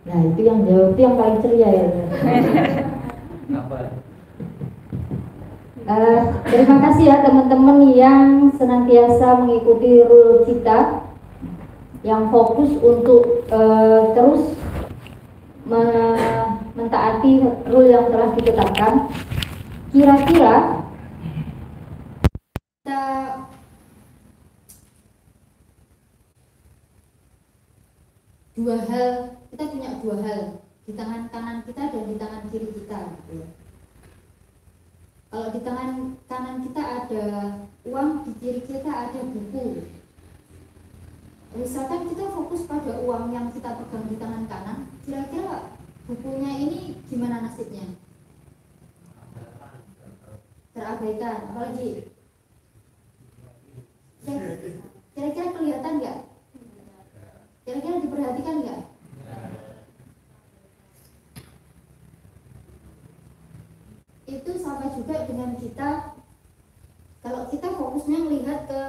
Nah itu yang jawab itu yang paling ceria ya. Apa? Uh, terima kasih ya teman-teman yang senantiasa mengikuti rule kita yang fokus untuk uh, terus me mentaati rule yang telah ditetapkan. Kira-kira kita dua hal kita punya dua hal di tangan kanan kita dan di tangan kiri kita gitu. Kalau di tangan kanan kita ada uang di kiri kita ada buku. Misalkan kita fokus pada uang yang kita pegang di tangan kanan kira-kira bukunya ini gimana nasibnya? Terabaikan apalagi? Kira-kira kelihatan nggak? Kira-kira diperhatikan nggak itu sama juga dengan kita kalau kita fokusnya melihat ke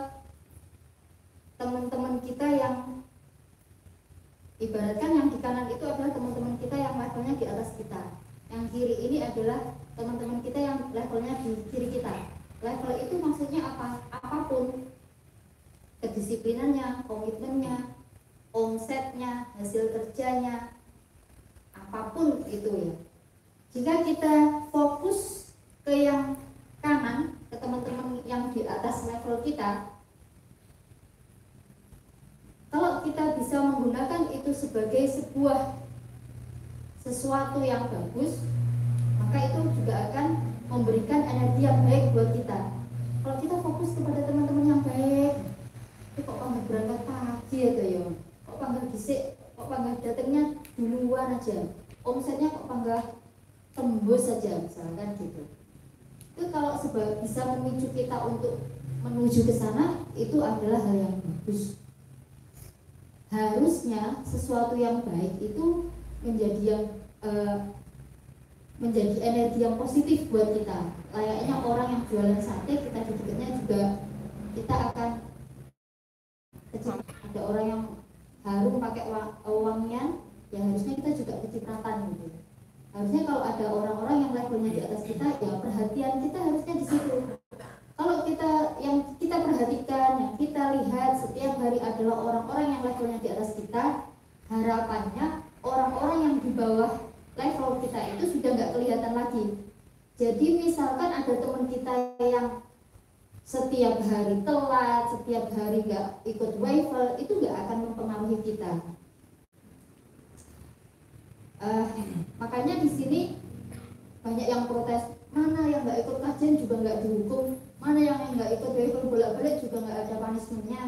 teman-teman kita yang ibaratkan yang di kanan itu adalah teman-teman kita yang levelnya di atas kita. Yang kiri ini adalah teman-teman kita yang levelnya di kiri kita. Level itu maksudnya apa? Apa pun. Kedisiplinannya komitmennya omsetnya hasil kerjanya apa pun itu ya jika kita fokus ke yang kanan, ke teman-teman yang di atas level kita, kalau kita bisa menggunakan itu sebagai sebuah sesuatu yang bagus, maka itu juga akan memberikan energi yang baik buat kita. Kalau kita fokus kepada teman-teman yang baik, itu kok panggil berangkat pagi ya, kok panggil bisik, kok panggil datangnya duluan aja, omsetnya kok panggil tembus saja misalkan gitu. Itu kalau sebab bisa memicu kita untuk menuju ke sana itu adalah hal yang bagus. Harusnya sesuatu yang baik itu menjadi yang uh, menjadi energi yang positif buat kita. Layaknya orang yang jualan sate kita di juga kita akan ada orang yang harum pakai uangnya ya harusnya kita juga kecipratan gitu. Harusnya kalau ada orang-orang yang levelnya di atas kita ya perhatian kita harusnya di situ. Kalau kita yang kita perhatikan yang kita lihat setiap hari adalah orang-orang yang levelnya di atas kita harapannya orang-orang yang di bawah level kita itu sudah nggak kelihatan lagi. Jadi misalkan ada teman kita yang setiap hari telat, setiap hari nggak ikut wafer, itu nggak akan mempengaruhi kita. Uh, makanya di sini banyak yang protes mana yang nggak ikut kajian juga nggak dihukum? Mana yang nggak ikut waiver bolak-balik juga nggak ada punishmentnya?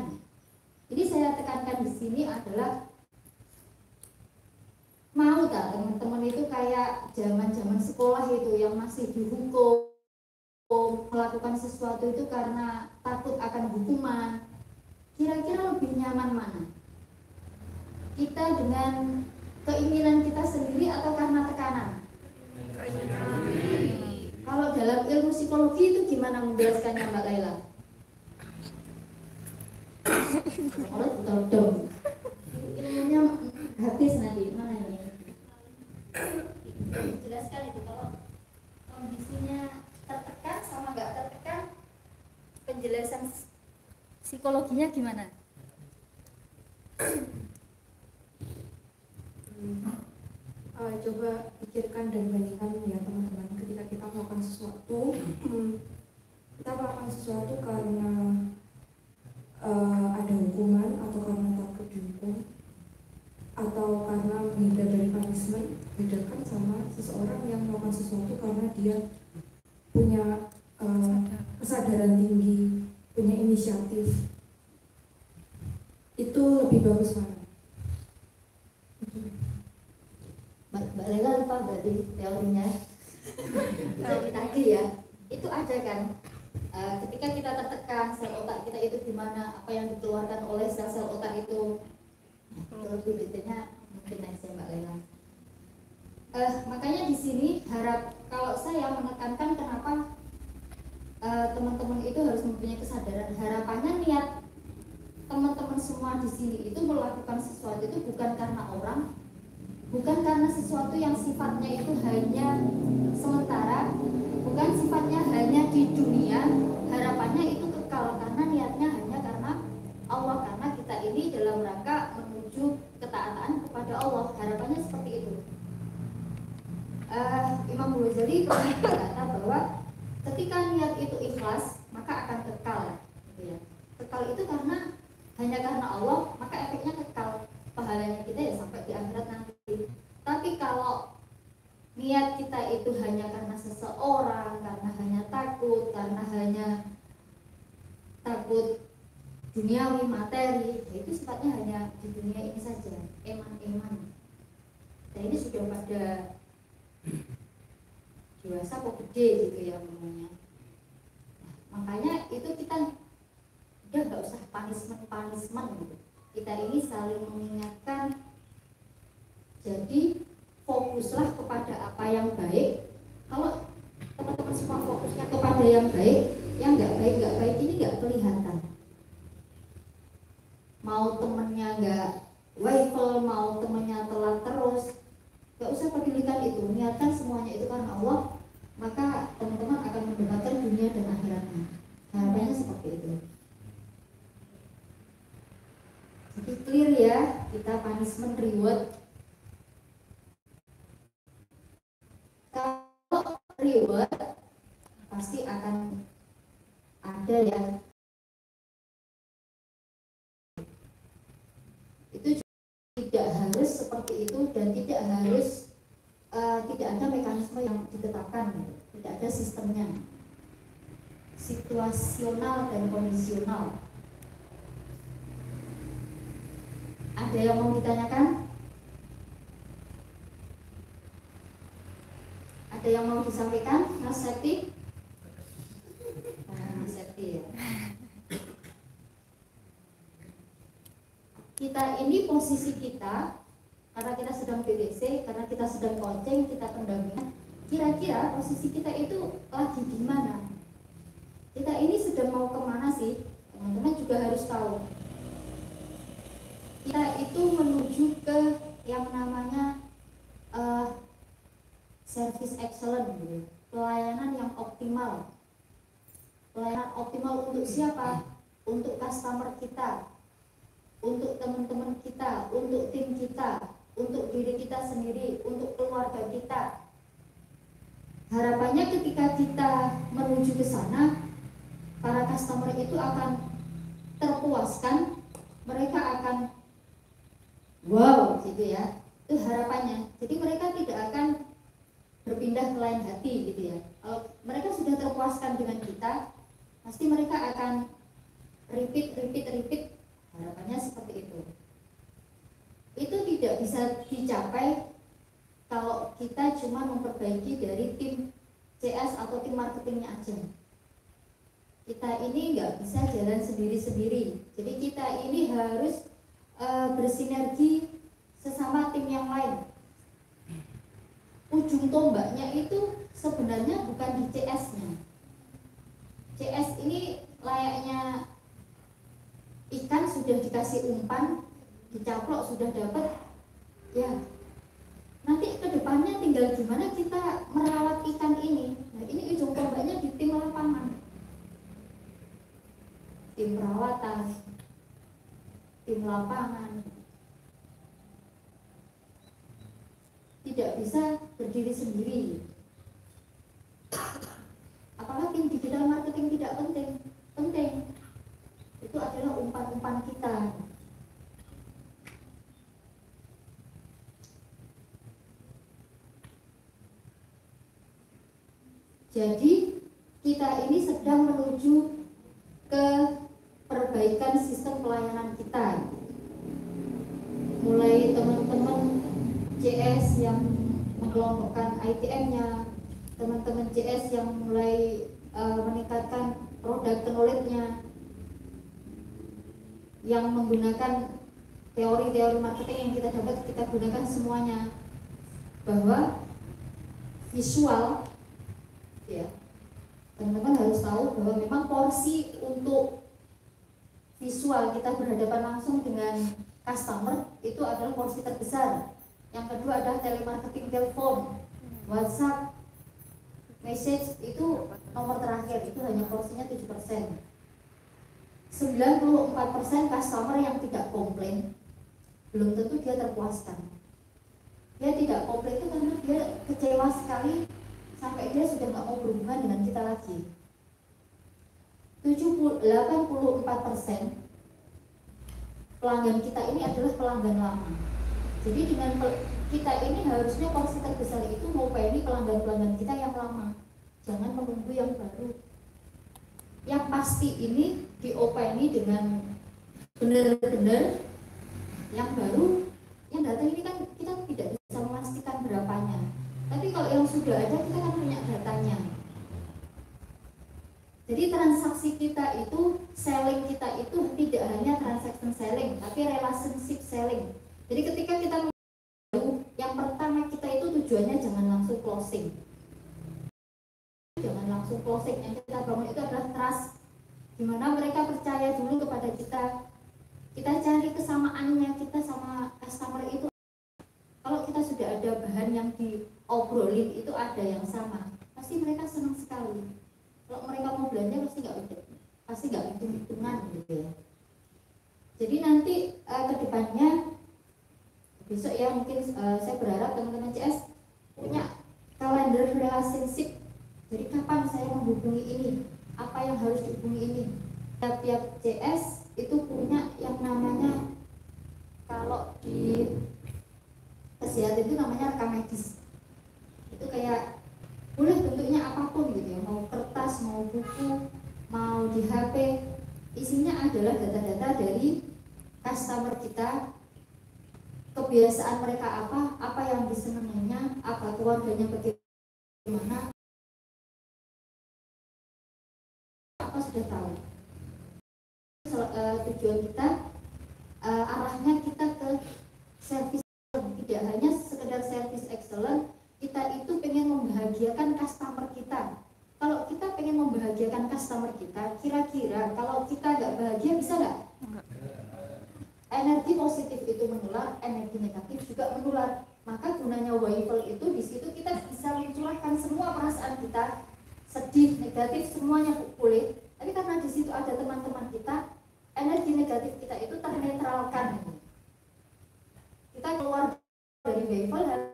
Ini saya tekankan di sini adalah mau tak teman-teman itu kayak zaman-zaman sekolah itu yang masih dihukum melakukan sesuatu itu karena takut akan hukuman kira-kira lebih nyaman mana kita dengan keinginan kita sendiri atau karena tekanan? Kalau dalam ilmu psikologi itu gimana menjelaskannya Mbak Laila? Kalau dong. Ilmunya habis nanti mana ini? Jelaskan itu kalau kondisinya tertekan sama nggak tertekan penjelasan psikologinya gimana? uh, coba pikirkan dan bandingkan ya teman-teman ketika kita melakukan sesuatu kita melakukan sesuatu karena uh, ada hukuman atau karena takut dihukum atau karena menghindar dari punishment bedakan sama seseorang yang melakukan sesuatu karena dia punya uh, kesadaran tinggi punya inisiatif. Itu lebih bagus mana Mbak Lela lupa berarti teorinya. Bisa ditagih ya. Itu ada kan? Uh, ketika kita tertekan sel otak kita itu gimana apa yang dikeluarkan oleh sel-sel otak itu. Nah, lebih detailnya mungkin ya Mbak Lela uh, makanya di sini harap kalau saya menekankan kenapa eh, teman-teman uh, itu harus mempunyai kesadaran. Harapannya niat teman-teman semua di sini itu melakukan sesuatu itu bukan karena orang bukan karena sesuatu yang sifatnya itu hanya sementara bukan sifatnya hanya di dunia. Harapannya itu kekal karena niatnya hanya karena Allah karena kita ini dalam rangka menuju ketaatan kepada Allah. Harapannya seperti itu uh, Imam Ghazali pernah berkata bahwa ketika niat itu ikhlas maka akan kekal gitu ya. kekal itu karena hanya karena Allah maka efeknya kekal. Pahalanya kita ya sampai di akhirat nanti. Tapi kalau niat kita itu hanya karena seseorang karena hanya takut karena hanya takut duniawi materi ya itu sifatnya hanya di dunia ini saja eman-eman. Dan ini sudah pada dewasa kok gede gitu ya ngomongnya. Nah, makanya itu kita udah nggak usah punishment punishment gitu. Kita ini saling mengingatkan. Jadi fokuslah kepada apa yang baik. Kalau teman-teman semua fokusnya kepada yang baik yang nggak baik nggak baik ini nggak kelihatan. Mau temennya nggak waffle mau temennya telat terus nggak usah pedulikan itu. Niatkan semuanya itu karena Allah maka teman-teman akan mendapatkan dunia dan akhiratnya. Harapannya seperti itu. Jadi clear ya kita punishment reward. Kalau reward pasti akan ada ya itu tidak harus seperti itu dan tidak harus uh, tidak ada mekanisme yang ditetapkan tidak ada sistemnya situasional dan kondisional Ada yang mau ditanyakan? Ada yang mau disampaikan, Mas Septi? Nah, Mas Septi ya. Kita ini posisi kita karena kita sedang PDC, karena kita sedang coaching, kita pendampingan. Kira-kira posisi kita itu lagi di mana? Kita ini sedang mau ke mana sih? Teman-teman juga harus tahu kita itu menuju ke yang namanya uh, service excellent gitu. pelayanan yang optimal pelayanan optimal untuk siapa untuk customer kita untuk teman-teman kita untuk tim kita untuk diri kita sendiri untuk keluarga kita. Harapannya ketika kita menuju ke sana para customer itu akan terpuaskan mereka akan wow gitu ya. Itu harapannya. Jadi mereka tidak akan berpindah ke lain hati gitu ya. Kalau mereka sudah terpuaskan dengan kita pasti mereka akan repeat repeat repeat. Harapannya seperti itu itu tidak bisa dicapai kalau kita cuma memperbaiki dari tim CS atau tim marketingnya aja kita ini nggak bisa jalan sendiri-sendiri jadi kita ini harus uh, bersinergi sesama tim yang lain. Ujung tombaknya itu sebenarnya bukan di CS-nya. CS ini layaknya ikan sudah dikasih umpan, dicaplok sudah dapat, ya. Nanti ke depannya tinggal gimana kita merawat ikan ini. Nah ini ujung tombaknya di tim lapangan, tim perawatan, tim lapangan. Tidak bisa berdiri sendiri. Apalagi digital marketing tidak penting. Penting. Itu adalah umpan-umpan kita jadi kita ini sedang menuju ke perbaikan sistem pelayanan kita. Mulai teman-teman CS yang mengelompokkan ITM-nya teman-teman CS yang mulai uh, meningkatkan produk knowledge-nya yang menggunakan teori-teori marketing yang kita dapat kita gunakan semuanya. Bahwa visual ya. Teman-teman harus tahu bahwa memang porsi untuk visual kita berhadapan langsung dengan customer itu adalah porsi terbesar. Yang kedua adalah telemarketing telepon WhatsApp message itu nomor terakhir itu hanya porsinya 7% 94% customer yang tidak komplain belum tentu dia terpuaskan. Dia tidak komplain itu karena dia kecewa sekali sampai dia sudah nggak mau berhubungan dengan kita lagi. 84% pelanggan kita ini adalah pelanggan lama. Jadi dengan kita ini harusnya porsi terbesar itu mau ini pelanggan-pelanggan kita yang lama. Jangan menunggu yang baru. Yang pasti ini diopeni dengan benar-benar yang baru yang datang ini kan kita tidak bisa memastikan berapanya tapi kalau yang sudah ada kita kan punya datanya. Jadi transaksi kita itu selling kita itu tidak hanya transaction selling tapi relationship selling. Jadi ketika kita yang pertama kita itu tujuannya jangan langsung closing. Jangan langsung closing. Yang kita bangun itu adalah trust. Di mana mereka percaya dulu kepada kita. Kita cari kesamaannya kita sama customer itu kalau kita sudah ada bahan yang diobrolin itu ada yang sama. Pasti mereka senang sekali. Kalau mereka mau belanja pasti nggak pasti nggak hitung hitungan gitu ya. Jadi nanti uh, ke depannya besok ya mungkin uh, saya berharap teman-teman CS punya kalender relationship. Jadi kapan saya menghubungi ini? Apa yang harus dihubungi ini? Tiap-tiap CS itu punya yang namanya kalau di kesehatan itu namanya rekam medis. Itu kayak boleh bentuknya apa pun gitu ya. Mau kertas mau buku mau di HP isinya adalah data-data dari customer kita kebiasaan mereka apa, apa yang disenanginya, apa keluarganya bagaimana, apa sudah tahu. Uh, tujuan kita uh, arahnya kita ke service tidak hanya sekedar service excellent, kita itu pengen membahagiakan customer kita. Kalau kita pengen membahagiakan customer kita, kira-kira kalau kita nggak bahagia bisa nggak? energi positif itu menular, energi negatif juga menular. Maka gunanya waifel itu di situ kita bisa mencurahkan semua perasaan kita, sedih, negatif, semuanya boleh. Tapi karena di situ ada teman-teman kita, energi negatif kita itu ternetralkan. Kita keluar dari waifel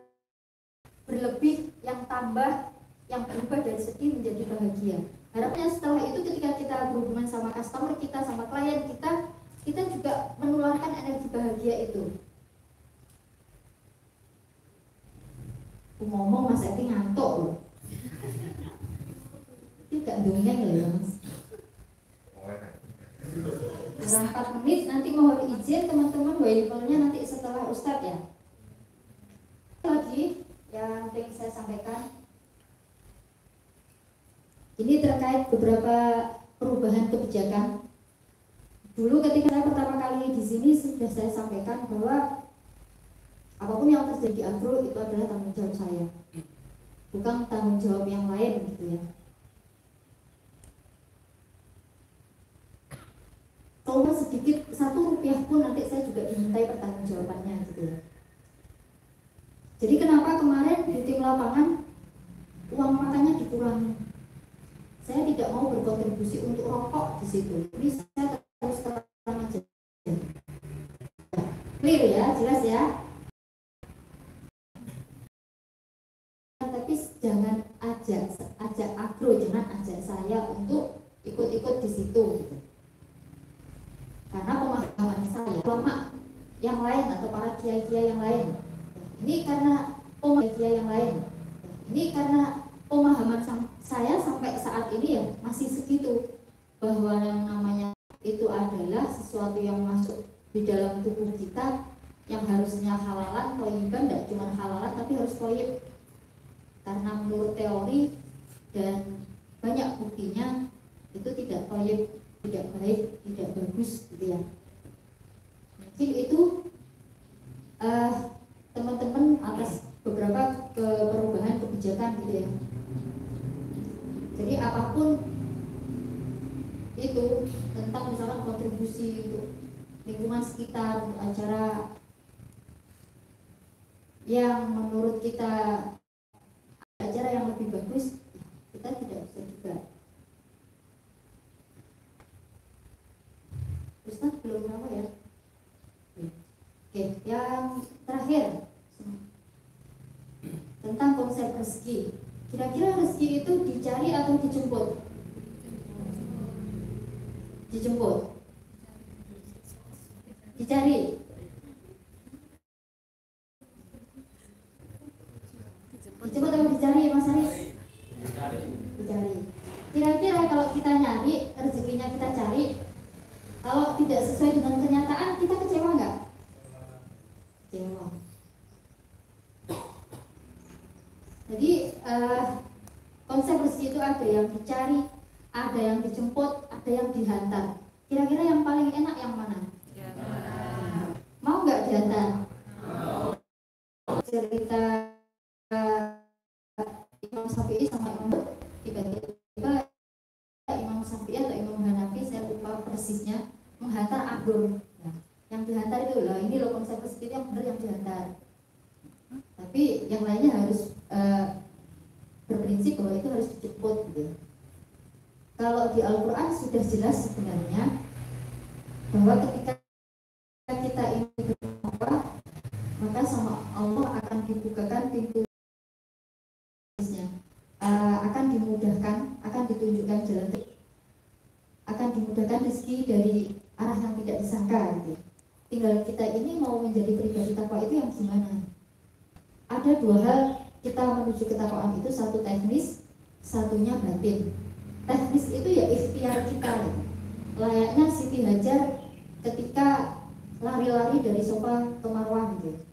berlebih, yang tambah, yang berubah dari sedih menjadi bahagia. Harapnya setelah itu ketika kita berhubungan sama customer kita, sama klien kita, kita juga menularkan energi bahagia itu. Ngomong Mas Eti ngantuk loh. Tidak dongeng ya Mas. 4 menit nanti mohon izin teman-teman wailnya nanti setelah Ustadz ya. Yang ingin saya sampaikan ini terkait beberapa perubahan kebijakan Dulu ketika saya pertama kali di sini sudah saya sampaikan bahwa apa pun yang terjadi di agro itu adalah tanggung jawab saya, bukan tanggung jawab yang lain gitu ya. Kalau sedikit satu rupiah pun nanti saya juga dimintai pertanggungjawabannya gitu ya. Jadi kenapa kemarin di tim lapangan uang makannya dikurangi? Saya tidak mau berkontribusi untuk rokok di situ. Ini saya terus terang aja clear ya jelas ya tapi jangan ajak ajak agro jangan ajak saya untuk ikut-ikut di situ gitu. karena pemahaman saya ulama yang lain atau para kiai-kiai yang lain ini karena pemahaman yang lain. Ini karena pemahaman saya sampai saat ini ya masih segitu bahwa yang namanya itu adalah sesuatu yang masuk di dalam tubuh kita yang harusnya halalan, toyiban, tidak cuma halalan tapi harus toyib. Karena menurut teori dan banyak buktinya itu tidak toyib, tidak baik, tidak bagus gitu ya. Mungkin itu uh, teman-teman atas beberapa ke perubahan kebijakan gitu ya. Jadi apa pun itu tentang misalkan kontribusi untuk lingkungan sekitar untuk acara yang menurut kita ada cara yang lebih bagus kita tidak bisa juga. Ustaz belum apa ya oke yang terakhir. Tentang konsep rezeki. Kira-kira rezeki itu dicari atau dijemput? Dijemput. Dicari. Dijemput atau dicari mas Haris dicari. Kira-kira kalau kita nyari rezekinya kita cari kalau tidak sesuai dengan kenyataan kita kecewa nggak kecewa jadi eh, konsep rezeki itu ada yang dicari ada yang dijemput ada yang dihantar. Kira-kira yang paling enak yang mana? Mau nggak dihantar? Cerita eh, Imam Syafi'i sama Imam tiba-tiba Imam Syafi'i atau Imam Hanafi saya lupa persisnya menghantar Abdul Dihantar itu loh. Ini loh konsep itu yang benar yang dihantar tapi yang lainnya harus eh, berprinsip bahwa itu harus dijemput gitu. Kalau di Al-Quran sudah jelas sebenarnya bahwa ketika kita ini berdoa maka sama Allah akan dibukakan pintu uh, akan dimudahkan akan ditunjukkan jalan akan dimudahkan rezeki dari arah yang tidak disangka gitu tinggal kita ini mau menjadi pribadi takwa itu yang gimana? Ada dua hal kita menuju ketakwaan itu satu teknis satunya batin. Teknis itu ya ikhtiar kita. Layaknya Siti Hajar ketika lari-lari dari sofa ke marwah gitu.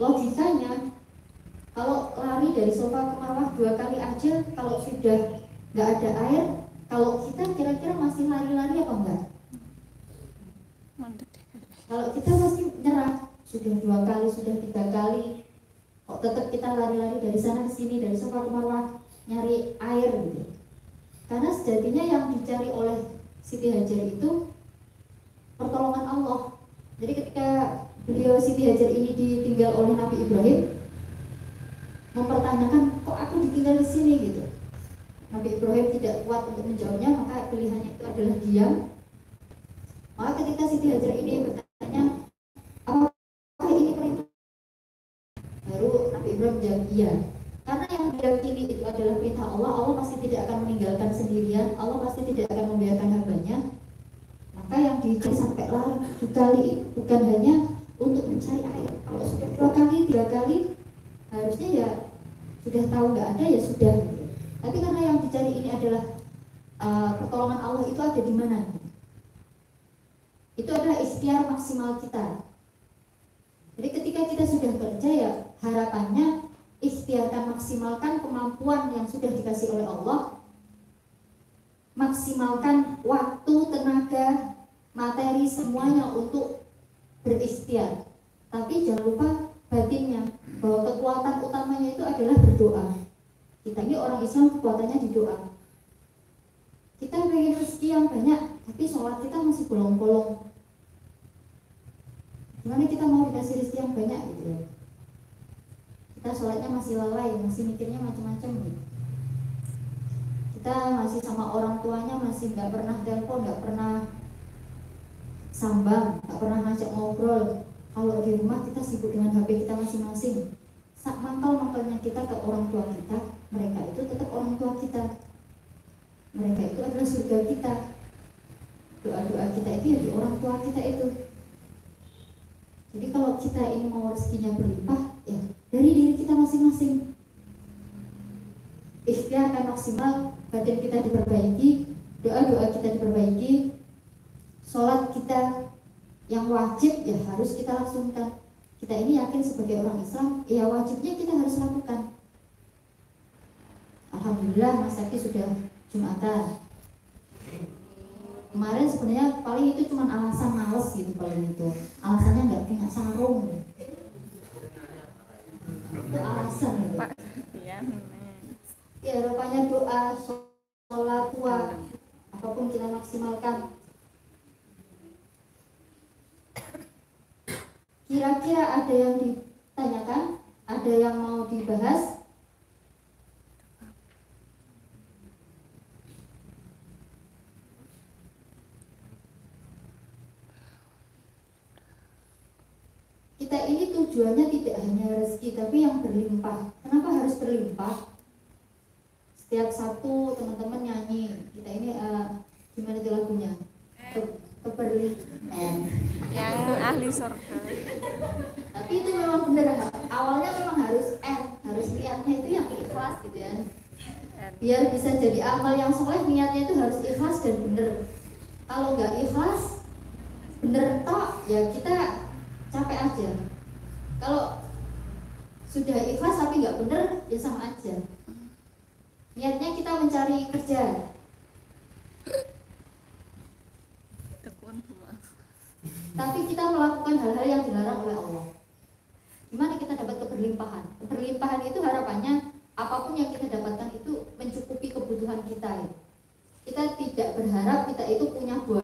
Logikanya kalau lari dari sofa ke marwah dua kali aja kalau sudah nggak ada air kalau kita kira-kira masih lari-lari apa enggak kalau kita masih nyerah sudah dua kali sudah tiga kali kok tetap kita lari-lari dari sana ke sini dari sofa ke marwah nyari air gitu. Karena sejatinya yang dicari oleh Siti Hajar itu pertolongan Allah. Jadi ketika beliau Siti Hajar ini ditinggal oleh Nabi Ibrahim mempertanyakan kok aku ditinggal di sini? gitu. Nabi Ibrahim tidak kuat untuk menjawabnya maka pilihannya itu adalah diam. Maka ketika Siti Hajar ini bertanya iya karena yang diyakini itu adalah perintah Allah Allah pasti tidak akan meninggalkan sendirian Allah pasti tidak akan membiarkan hambanya. Maka yang dicari sampai lari kali bukan hanya untuk mencari air. Kalau sudah dua kali tiga kali harusnya ya sudah tahu nggak ada ya sudah. Tapi karena yang dicari ini adalah uh, pertolongan Allah itu ada di mana itu adalah ikhtiar maksimal kita. Jadi ketika kita sudah kerja ya harapannya ikhtiarkan maksimalkan kemampuan yang sudah dikasih oleh Allah. Maksimalkan waktu, tenaga, materi semuanya untuk berikhtiar. Tapi jangan lupa batinnya bahwa kekuatan utamanya itu adalah berdoa. Kita ini orang Islam kekuatannya di doa. Kita pengen rezeki yang banyak tapi sholat kita masih bolong-bolong. Gimana kita mau dikasih rezeki yang banyak gitu? Ya kita sholatnya masih lalai masih mikirnya macam-macam gitu. Kita masih sama orang tuanya masih nggak pernah telepon nggak pernah sambang nggak pernah ngajak ngobrol. Kalau di rumah kita sibuk dengan HP kita masing-masing. Sak mangkal-mangkalnya kita ke orang tua kita mereka itu tetap orang tua kita. Mereka itu adalah surga kita doa-doa kita itu ya di orang tua kita itu. Jadi kalau kita ini mau rezekinya berlimpah ya dari diri kita masing-masing. Ikhtiar akan maksimal batin kita diperbaiki doa-doa kita diperbaiki sholat kita yang wajib ya harus kita langsungkan. Kita ini yakin sebagai orang Islam ya wajibnya kita harus lakukan. Alhamdulillah Mas Aki sudah Jumatan kemarin sebenarnya paling itu cuma alasan males gitu paling itu alasannya nggak punya sarung itu alasan gitu. ya rupanya doa sholat tua apa pun kita maksimalkan Kira-kira ada yang ditanyakan? ada yang mau dibahas? Kita ini tujuannya tidak hanya rezeki tapi yang berlimpah. Kenapa harus berlimpah? Setiap satu teman-teman nyanyi. Kita ini uh, gimana itu lagunya? Ke- Keberlimpahan. yang ahli surga tapi itu memang benar awalnya memang harus eh harus niatnya itu yang ikhlas gitu ya biar bisa jadi amal yang soleh niatnya itu harus ikhlas dan benar kalau nggak ikhlas bener tok ya kita capek aja kalau sudah ikhlas tapi nggak bener ya sama aja niatnya kita mencari kerja tapi kita melakukan hal-hal yang dilarang oleh Allah. Gimana kita dapat keberlimpahan? Keberlimpahan itu harapannya apa pun yang kita dapatkan itu mencukupi kebutuhan kita. Kita tidak berharap kita itu punya kita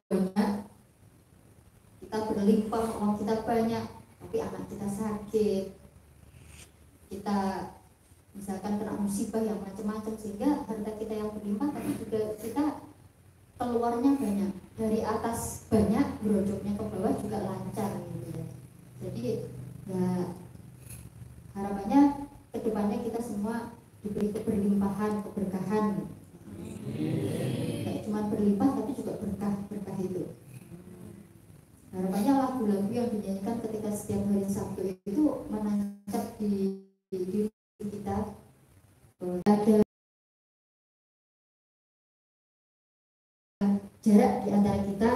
berlimpah, uang kita banyak, tapi anak kita sakit, kita misalkan kena musibah yang macam-macam sehingga harta kita yang berlimpah tapi juga kita keluarnya banyak. Dari atas banyak berujungnya ke bawah juga lancar gitu ya. Jadi ya harapannya ke depannya kita semua diberi keberlimpahan keberkahan. Kayak cuma berlimpah tapi juga berkah berkah itu harapannya lagu-lagu yang dinyanyikan ketika setiap hari Sabtu itu menancap di, di kita. Ada jarak di antara kita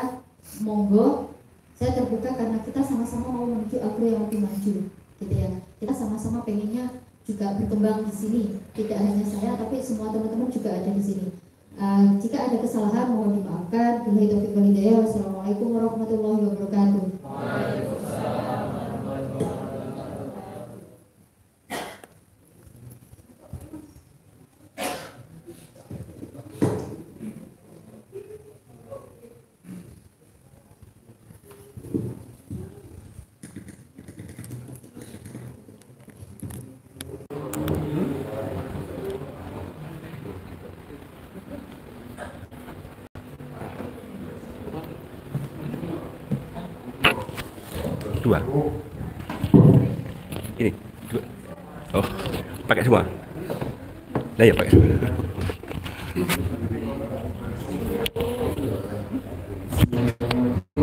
monggo. Saya terbuka karena kita sama-sama mau menuju agro yang lebih maju gitu ya. Kita sama-sama pengennya juga berkembang di sini. Tidak hanya saya tapi semua teman-teman juga ada di sini Uh, jika ada kesalahan mohon dimaafkan. Bila itu wassalamualaikum warahmatullahi wabarakatuh dua. Ini. Dua. Oh pakai semua? Nah ya pakai semua.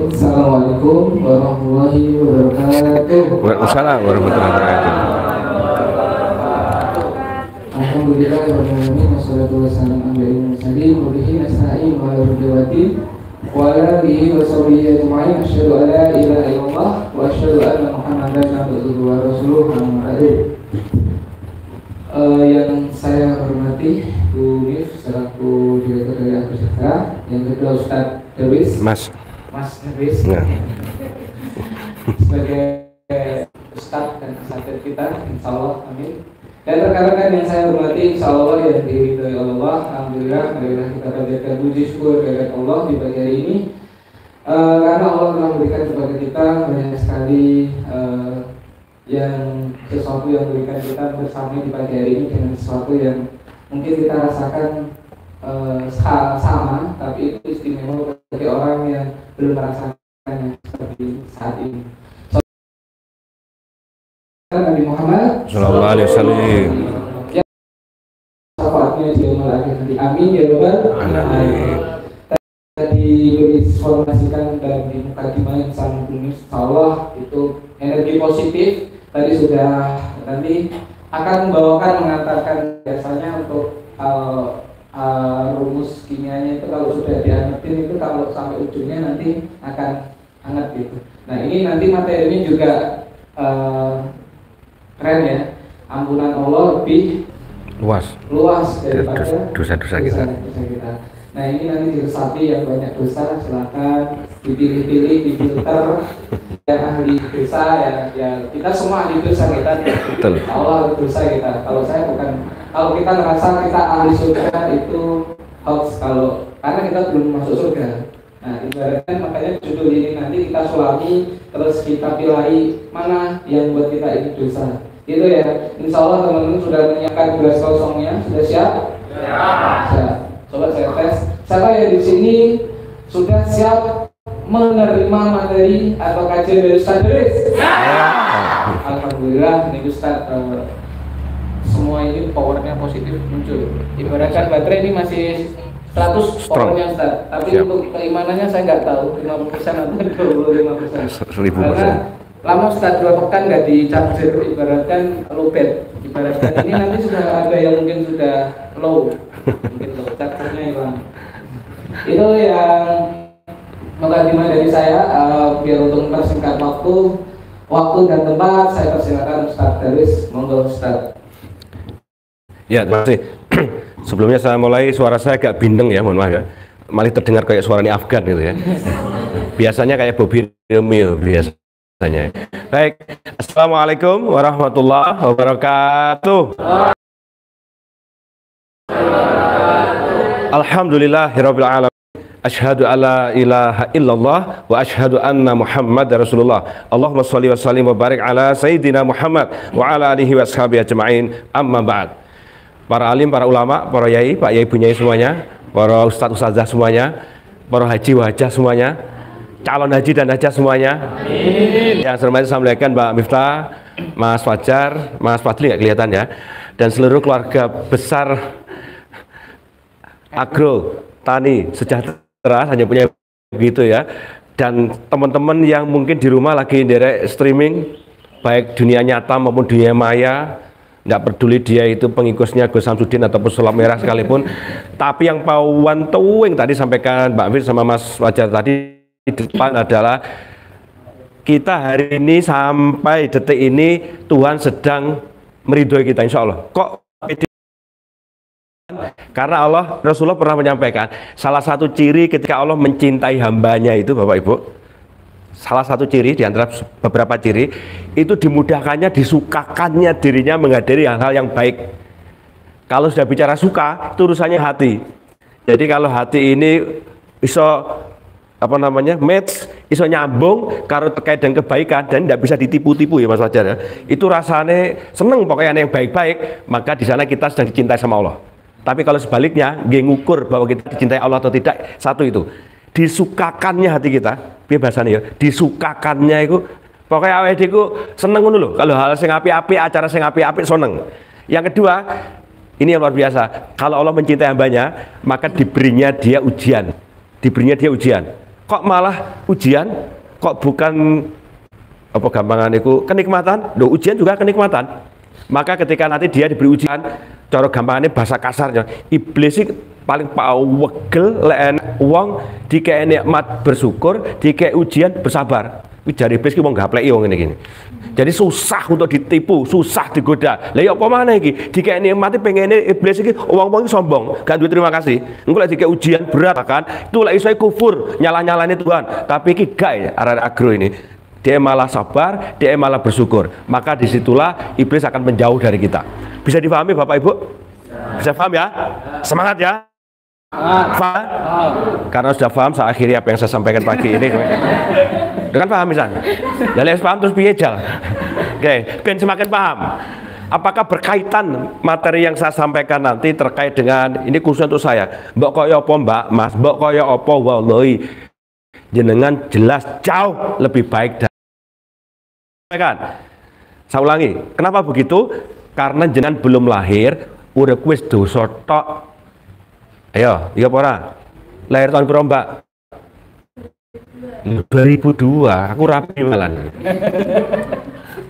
Assalamualaikum warahmatullahi wabarakatuh. Waalaikumsalam warahmatullahi wabarakatuh. Alhamdulillah warahmatullahi wassalatu wassalamu ala mursalin wa bihi nasta'in wa ala ridwati wa ala alihi wa sahbihi ajma'in asyhadu an la ilaha illallah muhammadan abduhu wa rasuluh amma ba'du. Eh, yang saya hormati Bu Mif selaku direktur dari Sejahtera, yang kedua Ustadz Dewis, mas Mas Dewis, nah sebagai ustadz dan asatid kita, insya Allah, amin. Dan rekan-rekan yang saya hormati, insya Allah yang diridhoi Allah, alhamdulillah, marilah kita panjatkan puji syukur kepada Allah di pagi hari ini. Eh, karena Allah telah memberikan kepada kita banyak sekali eh, yang sesuatu yang memberikan kita bersama di pagi hari ini dengan sesuatu yang mungkin kita rasakan sa- sama, tapi itu istimewa bagi orang yang belum merasakannya seperti saat ini. Nabi Muhammad Sallallahu alaihi wasallam. syafaatnya di nanti. Amin ya rabbal Alamin. Tadi diinformasikan dan di mukadimah yang sangat Allah itu energi positif tadi sudah nanti akan membawakan mengatakan biasanya untuk uh, uh, rumus kimianya itu kalau sudah diangetin itu kalau sampai ujungnya nanti akan hangat gitu. Nah ini nanti materinya juga uh, keren ya. Ampunan Allah lebih luas luas daripada dosa-dosa kita. dosa kita. Nah ini nanti diresapi yang banyak dosa silakan dipilih-pilih, difilter yang ahli dosa ya, ya kita semua ahli dosa kita. Betul. Allah ahli dosa kita. Kalau saya bukan, kalau kita merasa kita ahli surga itu hoax kalau karena kita belum masuk surga. Nah ibaratnya makanya judul ini nanti kita sulami terus kita pilih mana yang buat kita ini dosa Gitu ya. Insya Allah teman-teman sudah menyiapkan gelas kosongnya, sudah siap? Siap. Coba saya tes. Siapa yang di sini sudah siap menerima materi atau kajian dari Ustaz Deris? Alhamdulillah, ini Ustaz eh, semua ini powernya positif muncul. Ibaratkan baterai ini masih 100 Strong. powernya Ustaz. Tapi Siap. untuk keimanannya saya nggak tahu 50% atau 25%. Seribu Karena persen. lama Ustaz dua pekan nggak di charger ibaratkan lowbat. Ibaratkan ini nanti sudah ada yang mungkin sudah low, mungkin low. Itu yang mukadimah dari saya eh, biar untuk mempersingkat waktu waktu dan tempat saya persilakan Ustaz Daris monggo Ustaz Ya, terima kasih. Sebelumnya saya mulai suara saya agak bindeng ya, mohon maaf ya. Malah terdengar kayak suara ini Afgan gitu ya. Biasanya kayak Bobby Romeo biasanya. Baik, Assalamualaikum warahmatullahi wabarakatuh. Alhamdulillahirabbil alamin. Asyhadu alla ilaha illallah wa asyhadu anna Muhammad Rasulullah. Allahumma shalli wa sallim wa barik ala sayyidina Muhammad wa ala alihi wa ashabihi ajma'in. Amma ba'd. Para alim, para ulama, para yai, Pak Yai Bunyai semuanya, para ustadz ustazah semuanya, para haji wajah semuanya, calon haji dan hajah semuanya. Yang saya muliakan Mbak Miftah, Mas Fajar, Mas Fadli nggak kelihatan ya, dan seluruh keluarga besar agro, tani, sejahtera hanya punya begitu ya. Dan teman-teman yang mungkin di rumah lagi direct streaming, baik dunia nyata maupun dunia maya, nggak peduli dia itu pengikutnya Gus Samsudin ataupun sulap merah sekalipun. Tapi yang pauan tuwing tadi sampaikan Mbak Fir sama Mas Wajar tadi di depan adalah kita hari ini sampai detik ini Tuhan sedang meridhoi kita insya Allah. Kok karena Allah Rasulullah pernah menyampaikan salah satu ciri ketika Allah mencintai hambanya itu Bapak Ibu salah satu ciri di antara beberapa ciri itu dimudahkannya disukakannya dirinya menghadiri hal-hal yang baik. Kalau sudah bicara suka itu urusannya hati. Jadi kalau hati ini iso apa namanya match iso nyambung kalau terkait dengan kebaikan dan tidak bisa ditipu-tipu ya Mas Fajar ya. Itu rasanya seneng pokoknya yang baik-baik maka di sana kita sedang dicintai sama Allah tapi kalau sebaliknya dia ngukur bahwa kita dicintai Allah atau tidak satu itu. Disukakannya hati kita biar bahasanya ya? Disukakannya itu pokoknya awet itu seneng lho. Kalau hal sing api-api acara sing api-api seneng. Yang kedua ini yang luar biasa. Kalau Allah mencintai hambanya maka diberinya dia ujian. Diberinya dia ujian. Kok malah ujian? Kok bukan apa gampangan itu kenikmatan? Loh, ujian juga kenikmatan maka ketika nanti dia diberi ujian cara gampangannya bahasa kasarnya iblis itu paling pawegel uang dikei nikmat bersyukur dikei ujian bersabar. Wih, jari iblis ki wong gapleki wong ngene gini jadi susah untuk ditipu susah digoda. Lah ya apa mana iki? Dikei nikmat pengen iblis iki wong-wong sombong. Gak duwe terima kasih. Engko lek dikei ujian berat kan itu lek iso kufur nyalah-nyalane Tuhan. Tapi iki gak ya agro ini dia malah sabar, dia malah bersyukur. Maka di situlah iblis akan menjauh dari kita. Bisa dipahami Bapak Ibu? Bisa paham ya? Semangat ya? Paham? Karena sudah paham, saya akhiri apa yang saya sampaikan pagi ini. Dengan paham misalnya? Lalu paham terus piye jal? Oke, ben semakin paham. Apakah berkaitan materi yang saya sampaikan nanti terkait dengan ini khusus untuk saya? Mbok koyo apa Mbak Mas? Mbok koyo apa wallahi jenengan jelas jauh lebih baik dari kan saya ulangi kenapa begitu? Karena jenengan belum lahir udah kuis dosa tok. Ayo iya ora? Lahir tahun berapa mbak? 2002 aku rapi malan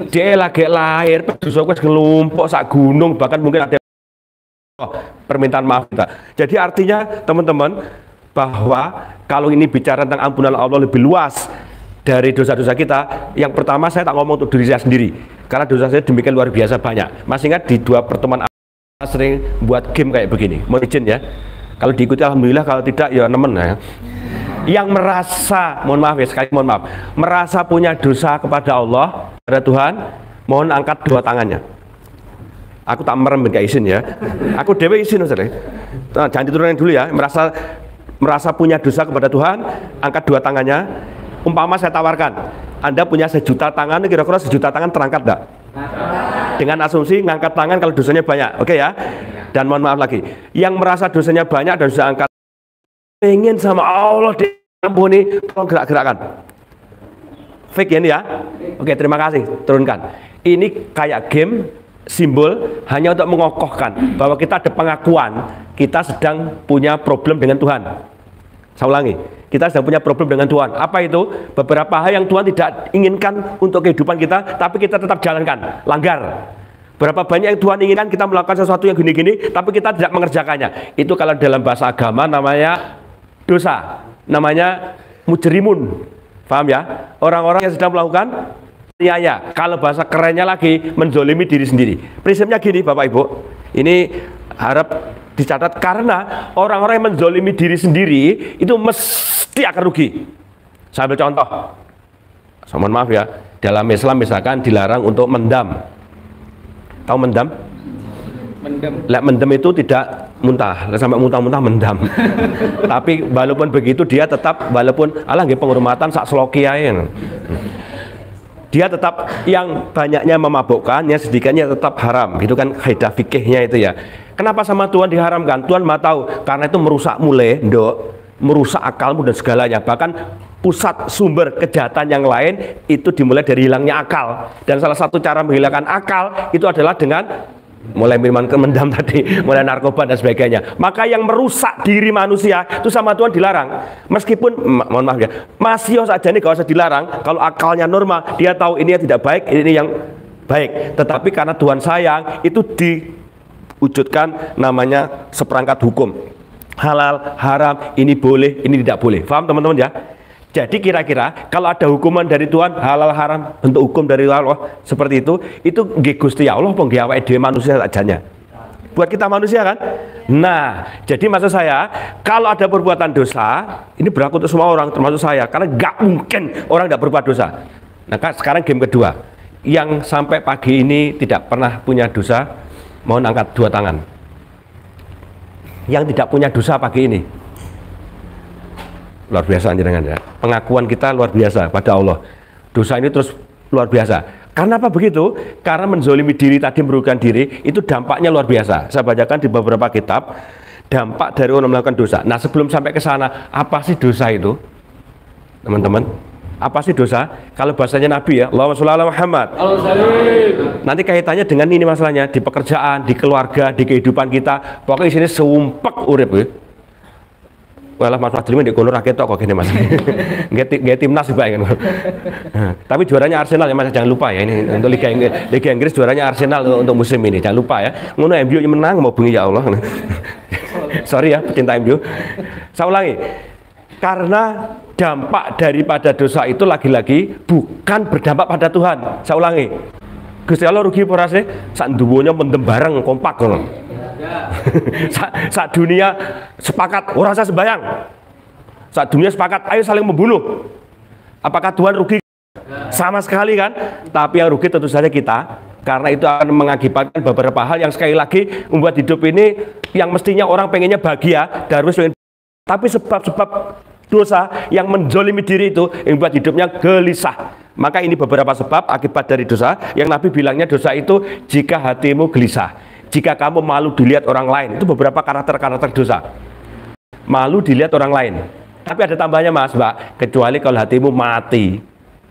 dia lagi lahir dosa kuis ngelumpuk sak gunung bahkan mungkin ada Oh, permintaan maaf kita. Jadi artinya teman-teman bahwa kalau ini bicara tentang ampunan Allah lebih luas dari dosa-dosa kita, yang pertama saya tak ngomong untuk diri saya sendiri, karena dosa saya demikian luar biasa banyak. Masih ingat di dua pertemuan sering buat game kayak begini, mau izin ya? Kalau diikuti alhamdulillah, kalau tidak ya nemen ya. Yang merasa, mohon maaf ya sekali mohon maaf, merasa punya dosa kepada Allah, kepada Tuhan, mohon angkat dua tangannya. Aku tak merem gak izin ya. Aku dewe izin Ustaz. Nah, jangan diturunin dulu ya. Merasa merasa punya dosa kepada Tuhan, angkat dua tangannya. Umpama saya tawarkan, Anda punya sejuta tangan, kira-kira sejuta tangan terangkat enggak? dengan asumsi ngangkat tangan kalau dosanya banyak oke ya? Dan mohon maaf lagi yang merasa dosanya banyak dan sudah angkat pengen sama Allah diampuni tolong gerak-gerakan. Fake ini ya? Oke terima kasih turunkan. Ini kayak game simbol hanya untuk mengokohkan bahwa kita ada pengakuan kita sedang punya problem dengan Tuhan saya ulangi, kita sedang punya problem dengan Tuhan. Apa itu? Beberapa hal yang Tuhan tidak inginkan untuk kehidupan kita, tapi kita tetap jalankan, langgar. Berapa banyak yang Tuhan inginkan kita melakukan sesuatu yang gini-gini, tapi kita tidak mengerjakannya. Itu kalau dalam bahasa agama namanya dosa, namanya mujrimun. Paham ya? Orang-orang yang sedang melakukan niaya. Kalau bahasa kerennya lagi, menzolimi diri sendiri. Prinsipnya gini Bapak Ibu, ini harap dicatat karena orang-orang yang menzolimi diri sendiri itu mesti akan rugi. Saya ambil contoh. So, mohon maaf ya, dalam Islam misalkan dilarang untuk mendam. Tahu mendam? Mendem. Lek mendem itu tidak muntah, Lek sampai muntah-muntah mendam. Tapi walaupun begitu dia tetap walaupun Allah nggih penghormatan sak sloki ae. Dia tetap yang banyaknya memabukkan, yang sedikitnya tetap haram. Gitu kan kaidah fikihnya itu ya. Kenapa sama Tuhan diharamkan? Tuhan mau tahu karena itu merusak mulai, dok, merusak akalmu dan segalanya. Bahkan pusat sumber kejahatan yang lain itu dimulai dari hilangnya akal. Dan salah satu cara menghilangkan akal itu adalah dengan mulai minuman kemendam tadi, mulai narkoba dan sebagainya. Maka yang merusak diri manusia itu sama Tuhan dilarang. Meskipun ma- mohon maaf ya, masih saja ini gak usah dilarang. Kalau akalnya normal, dia tahu ini yang tidak baik, ini yang baik. Tetapi karena Tuhan sayang, itu diwujudkan namanya seperangkat hukum. Halal, haram, ini boleh, ini tidak boleh. Paham teman-teman ya? Jadi kira-kira kalau ada hukuman dari Tuhan halal haram bentuk hukum dari Allah seperti itu itu nggih Gusti Allah apa nggih awake dhewe manusia sajanya. Buat kita manusia kan? Nah, jadi maksud saya kalau ada perbuatan dosa ini berlaku untuk semua orang termasuk saya karena nggak mungkin orang tidak berbuat dosa. Nah, sekarang game kedua yang sampai pagi ini tidak pernah punya dosa mohon angkat dua tangan. Yang tidak punya dosa pagi ini luar biasa jenengan ya. Pengakuan kita luar biasa pada Allah. Dosa ini terus luar biasa. Karena apa begitu? Karena menzolimi diri tadi merugikan diri itu dampaknya luar biasa. Saya bacakan di beberapa kitab dampak dari orang melakukan dosa. Nah sebelum sampai ke sana, apa sih dosa itu, teman-teman? Apa sih dosa? Kalau bahasanya Nabi ya, Allahumma sholli ala Muhammad. Nanti kaitannya dengan ini masalahnya di pekerjaan, di keluarga, di kehidupan kita. Pokoknya di sini seumpek urip ya. Walah Mas Fadli di kono rakyat kok gini Mas. Nggak timnas sih Pak kan. Nah, Tapi juaranya Arsenal ya Mas jangan lupa ya ini untuk Liga Inggris, Liga Inggris juaranya Arsenal untuk musim ini. Jangan lupa ya. Ngono MU menang mau bunyi ya Allah. Sorry ya pecinta MU. Saya ulangi. Karena dampak daripada dosa itu lagi-lagi bukan berdampak pada Tuhan. Saya ulangi. Gusti Allah rugi apa sih? Sak mendem bareng kompak ngono. Sa- saat dunia sepakat orang saya sembayang saat dunia sepakat ayo saling membunuh apakah Tuhan rugi sama sekali kan tapi yang rugi tentu saja kita karena itu akan mengakibatkan beberapa hal yang sekali lagi membuat hidup ini yang mestinya orang pengennya bahagia dan harus pengen tapi sebab-sebab dosa yang menzolimi diri itu yang membuat hidupnya gelisah. Maka ini beberapa sebab akibat dari dosa. Yang Nabi bilangnya dosa itu jika hatimu gelisah jika kamu malu dilihat orang lain. Itu beberapa karakter-karakter dosa. Malu dilihat orang lain. Tapi ada tambahnya mas mbak. Kecuali kalau hatimu mati.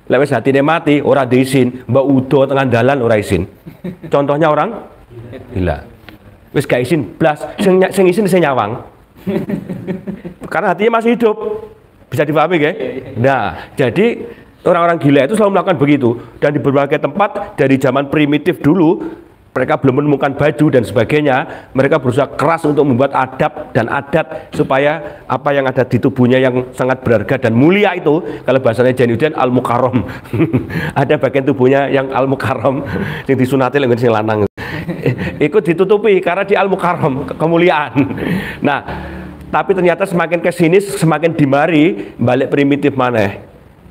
Lewat hatinya mati orang diizin mbak udo tengah dalan orang izin contohnya orang? Gila. Wis gak izin blas. Sing, sing izin sing nyawang karena hatinya masih hidup. Bisa dipahami ya nah jadi orang-orang gila itu selalu melakukan begitu. Dan di berbagai tempat dari zaman primitif dulu mereka belum menemukan baju dan sebagainya. Mereka berusaha keras untuk membuat adab dan adat supaya apa yang ada di tubuhnya yang sangat berharga dan mulia itu kalau bahasanya Jainuddin al mukarrom ada bagian tubuhnya yang al mukarrom yang disunati lagi sing lanang. Ikut ditutupi karena di al mukarrom kemuliaan. Nah tapi ternyata semakin ke sini semakin dimari balik primitif mana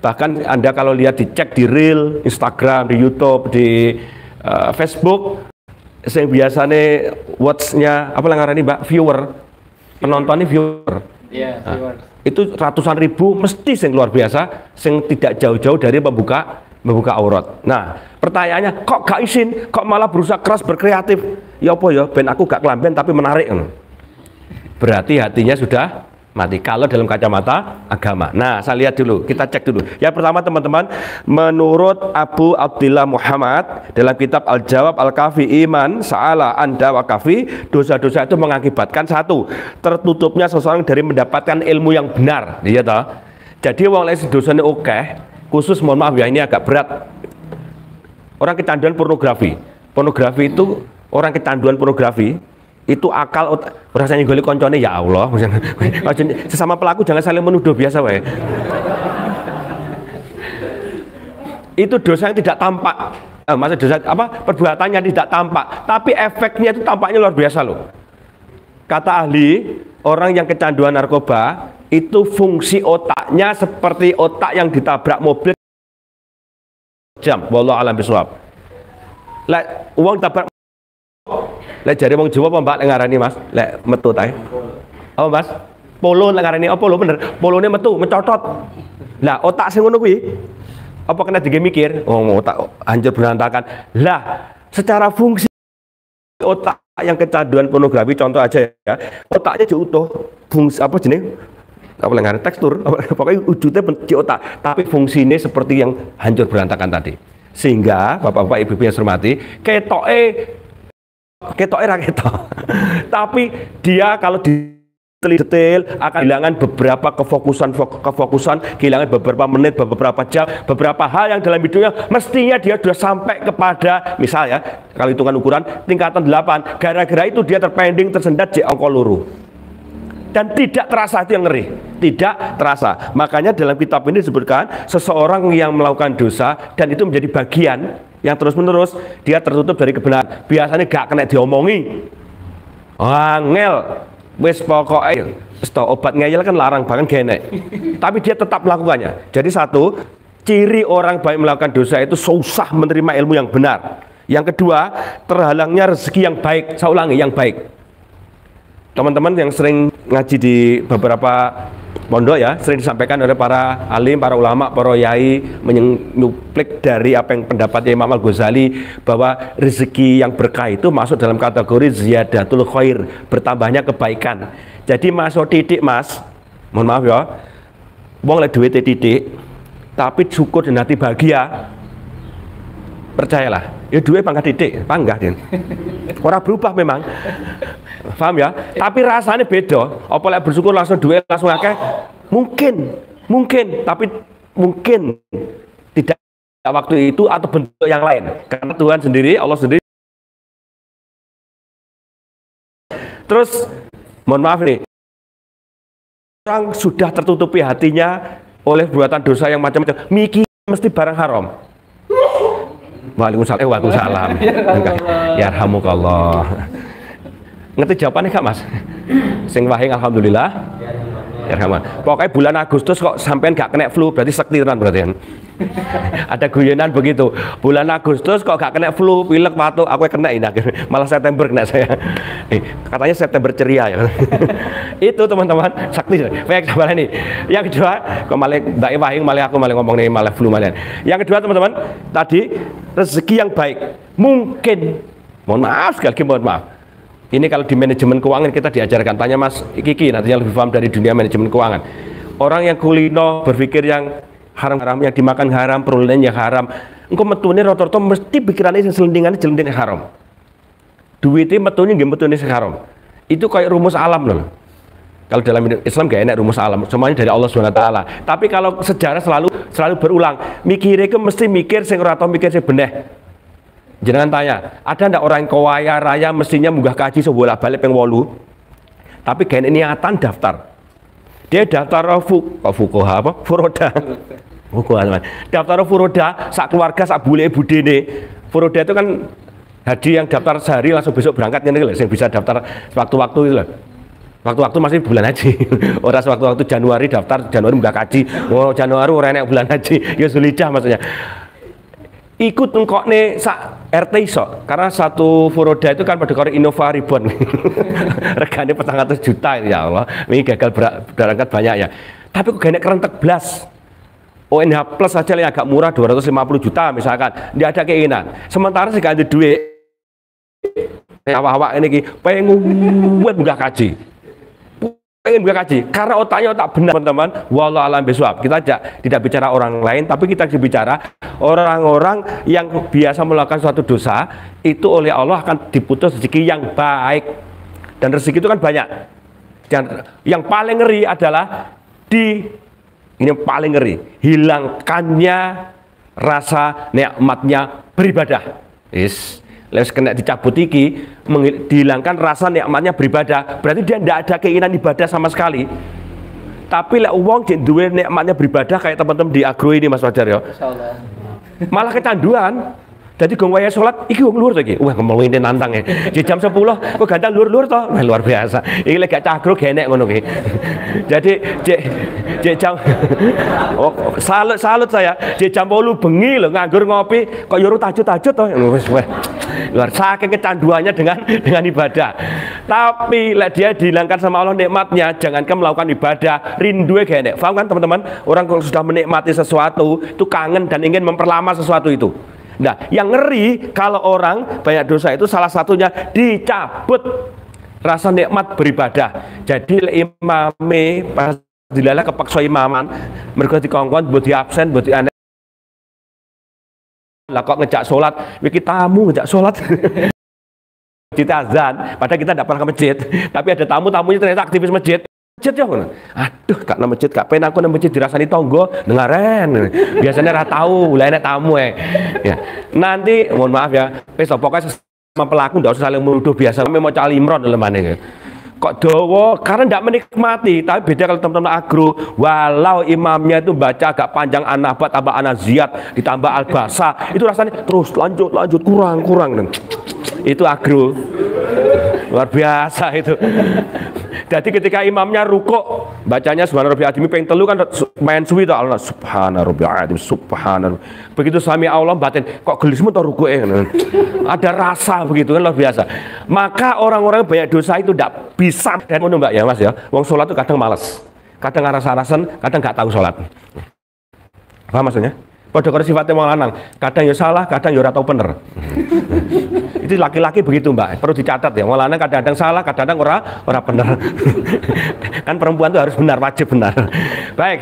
bahkan anda kalau lihat dicek di reel Instagram di YouTube di eh, Facebook yang biasanya watch-nya apa lah ngarani mbak viewer penontonnya viewer Iya, Nah, itu ratusan ribu mesti yang luar biasa yang tidak jauh-jauh dari pembuka membuka aurat. Nah, pertanyaannya kok gak izin, kok malah berusaha keras berkreatif? Ya apa ya, ben aku gak kelamben tapi menarik. Berarti hatinya sudah mati kalau dalam kacamata agama. Nah, saya lihat dulu, kita cek dulu. Yang pertama teman-teman, menurut Abu Abdullah Muhammad dalam kitab Al-Jawab Al-Kafi Iman Sa'ala Anda wa Kafi, dosa-dosa itu mengakibatkan satu, tertutupnya seseorang dari mendapatkan ilmu yang benar. Iya toh? Jadi wong lek dosanya oke, khusus mohon maaf ya ini agak berat. Orang kecanduan pornografi. Pornografi itu orang kecanduan pornografi itu akal rasanya golek koncone ya Allah. Sesama pelaku jangan saling menuduh biasa wae. Itu dosa yang tidak tampak. Eh, maksud dosa apa perbuatannya tidak tampak. Tapi efeknya itu tampaknya luar biasa loh. Kata ahli orang yang kecanduan narkoba itu fungsi otaknya seperti otak yang ditabrak mobil. Jam wallahu alam bisawab. Uang tabrak Lek jari wong Jawa apa Mbak ngarani Mas? Lek metu tae. Apa Mas? Polo lek ngarani apa polo bener? Polone metu, mencotot. Lah otak sing ngono kuwi apa kena dige mikir? Oh, otak hancur berantakan. Lah, secara fungsi otak yang kecanduan pornografi contoh aja ya. Otaknya juga utuh. Fungsi apa jenis? apa lek ngarani tekstur, apa- pokoknya wujudnya di otak, tapi fungsinya seperti yang hancur berantakan tadi. Sehingga Bapak-bapak Ibu-ibu yang saya hormati, ketoke ketok era ketok. Tapi dia kalau diteliti detail akan kehilangan beberapa kefokusan fok- kefokusan kehilangan beberapa menit beberapa jam beberapa hal yang dalam hidupnya mestinya dia sudah sampai kepada misal ya kalau hitungan ukuran tingkatan 8 gara-gara itu dia terpending tersendat di angka luru dan tidak terasa itu yang ngeri. Tidak terasa. Makanya dalam kitab ini disebutkan seseorang yang melakukan dosa dan itu menjadi bagian yang terus menerus dia tertutup dari kebenaran. Biasanya gak kena diomongi. Angel. Wis pokoknya wis toh, obat ngeyel kan larang bahkan genek tapi dia tetap melakukannya. Jadi satu ciri orang baik melakukan dosa itu susah menerima ilmu yang benar. Yang kedua terhalangnya rezeki yang baik. Saya ulangi yang baik. Teman-teman yang sering ngaji di beberapa pondok ya sering disampaikan oleh para alim, para ulama, para yai menyuplik dari apa yang pendapatnya Imam Al Ghazali bahwa rezeki yang berkah itu masuk dalam kategori ziyadatul khair bertambahnya kebaikan. Jadi masuk titik mas mohon maaf ya wong lek duit titik tapi syukur dan hati bahagia percayalah. Ya duit pangkat titik panggah din? Orang berubah memang. Paham ya? Tapi rasanya beda. Apa lek bersyukur langsung duit langsung akeh? Mungkin. Mungkin. Tapi mungkin tidak waktu itu atau bentuk yang lain. Karena Tuhan sendiri Allah sendiri. Terus mohon maaf nih. Orang sudah tertutupi hatinya oleh perbuatan dosa yang macam-macam. Mikir mesti barang haram Waalaikumsalam. Eh, Waalaikumsalam. Ya rahmukallah. Ngerti jawabannya gak Mas? Sing wahing alhamdulillah. Ya. Pokoknya bulan Agustus kok sampean gak kena flu berarti sekti tenan berarti kan. Ada guyonan begitu. Bulan Agustus kok gak kena flu, pilek, batuk, aku kena ini. Malah September kena saya. Eh, katanya September ceria ya. Itu teman-teman sakti. Baik sabar ini. Yang kedua, kok malah ndak wahing malah aku malah ngomong nih malah flu malah. Yang kedua teman-teman, tadi rezeki yang baik mungkin mohon maaf sekali lagi mohon maaf ini kalau di manajemen keuangan kita diajarkan tanya Mas Kiki nantinya lebih paham dari dunia manajemen keuangan orang yang kulino berpikir yang haram-haram yang dimakan haram perolehan yang haram. Engkau metune rotor-rotor mesti pikirannya selendingannya jelendin haram. Duitnya metune nggak metune sing haram. Itu kayak rumus alam loh. Kalau dalam Islam gak enak rumus alam semuanya dari Allah SWT tapi kalau sejarah selalu selalu berulang mikirnya ke mesti mikir sing ora mikir sing beneh. Jangan tanya ada ndak orang yang kaya raya mestinya munggah kaji sebolak balik peng wolu? Tapi gak niatan daftar. Dia daftar fu kok fukoha apa? Furoda fukoha teman daftar furoda sak keluarga sak bule budene. Furoda itu kan haji yang daftar sehari langsung besok berangkat ini loh yang bisa daftar waktu-waktu itu loh waktu-waktu masih bulan haji. Orang sewaktu-waktu Januari daftar Januari buka haji oh Januari orang enak bulan haji. Ya Zulhijjah maksudnya. Ikut engkok nih sak RT iso karena satu furoda itu kan pada Innova Ribbon regane petang atas juta ya Allah. Ini gagal ber- berangkat banyak ya. Tapi kok gak kerentek belas ONH plus saja yang agak murah 250 juta misalkan. Tidak ada keinginan. Sementara sih ganti duit. Kayak awak-awak ini pengen buat buka kaji. Pengen buka kaji. Karena otaknya otak benar teman-teman. Walau alam beswab kita tidak, tidak bicara orang lain tapi kita bicara orang-orang yang biasa melakukan suatu dosa itu oleh Allah akan diputus rezeki yang baik. Dan rezeki itu kan banyak. Dan yang paling ngeri adalah di ini yang paling ngeri. Hilangkannya rasa nikmatnya beribadah. Is Les kena dicabut iki menghil- dihilangkan rasa nikmatnya beribadah. Berarti dia tidak ada keinginan ibadah sama sekali. Tapi lek uang jek duwe nikmatnya beribadah kayak teman-teman di agro ini Mas Fajar ya. Malah kecanduan jadi gong waya sholat iki wong luhur lagi wah ngomong ini nantang ya di jam 10 kok ganteng luhur-luhur toh Wah, luar biasa. Iki lek gak cagro genek ngono ki. Jadi cek cek jam oh, salut salut saya. Di jam 8 bengi lho nganggur ngopi kok yuru tajud-tajud toh wis weh luar saking kecanduannya dengan dengan ibadah. Tapi lek dia dihilangkan sama Allah nikmatnya jangankan melakukan ibadah. Rindu genek. Paham kan teman-teman? Orang kalau sudah menikmati sesuatu itu kangen dan ingin memperlama sesuatu itu Nah, yang ngeri kalau orang banyak dosa itu salah satunya dicabut rasa nikmat beribadah. Jadi imame pas dilala kepaksa imaman, mereka dikongkon buat di absen, buat di aneh. Lah kok ngejak sholat, iki tamu ngejak sholat. kita azan, padahal kita tidak pernah ke masjid, tapi ada tamu-tamunya ternyata aktivis masjid. Masjid ya, aduh kak nama masjid, kak pengen aku nama masjid dirasani tonggo, dengaren. Biasanya rata tahu, enak tamu eh. Ya. Nanti mohon maaf ya, wis pokoknya sama pelaku ndak usah saling menuduh biasa, memang cali imron mana kok dowo karena tidak menikmati tapi beda kalau teman-teman agro. Walau imamnya itu baca agak panjang anabat tambah anaziat ditambah albasa. Itu rasanya terus lanjut lanjut kurang kurang. Itu agro. Luar biasa itu jadi ketika imamnya rukuk bacanya subhana rabbi adimi pengen telu kan main suwi to Allah subhana rabbi adim subhana begitu sami Allah batin kok gelismu to rukuke? Ada rasa begitu kan luar biasa. Maka orang-orang banyak dosa itu tidak bisa. Dan ngono mbak ya mas ya. Wong sholat itu kadang males. Kadang ngarasa-arasan kadang nggak tahu sholat. Paham maksudnya? Pada karo sifatnya wong lanang, kadang ya salah, kadang ya ora tau bener. Itu laki-laki begitu mbak, perlu dicatat ya. Lanang kadang-kadang salah, kadang-kadang ora ora bener. kan perempuan itu harus benar, wajib benar. Baik.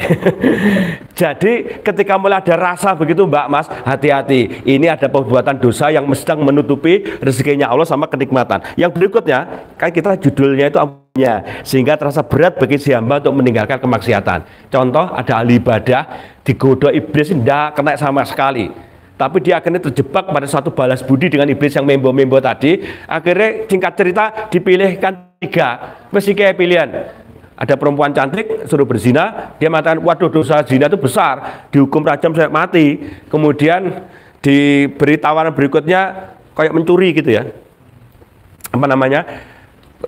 Jadi ketika mulai ada rasa begitu mbak mas, hati-hati. Ini ada perbuatan dosa yang sedang menutupi rezekinya Allah sama kenikmatan. Yang berikutnya, kan kita judulnya itu ya sehingga terasa berat bagi si hamba untuk meninggalkan kemaksiatan. Contoh ada ahli ibadah digoda iblis tidak kena sama sekali. Tapi dia akhirnya terjebak pada satu balas budi dengan iblis yang membo-membo tadi. Akhirnya singkat cerita dipilihkan tiga. Mesti kayak pilihan. Ada perempuan cantik suruh berzina, dia mengatakan, waduh dosa zina itu besar, dihukum rajam sampai mati. Kemudian diberi tawaran berikutnya kayak mencuri gitu ya. Apa namanya?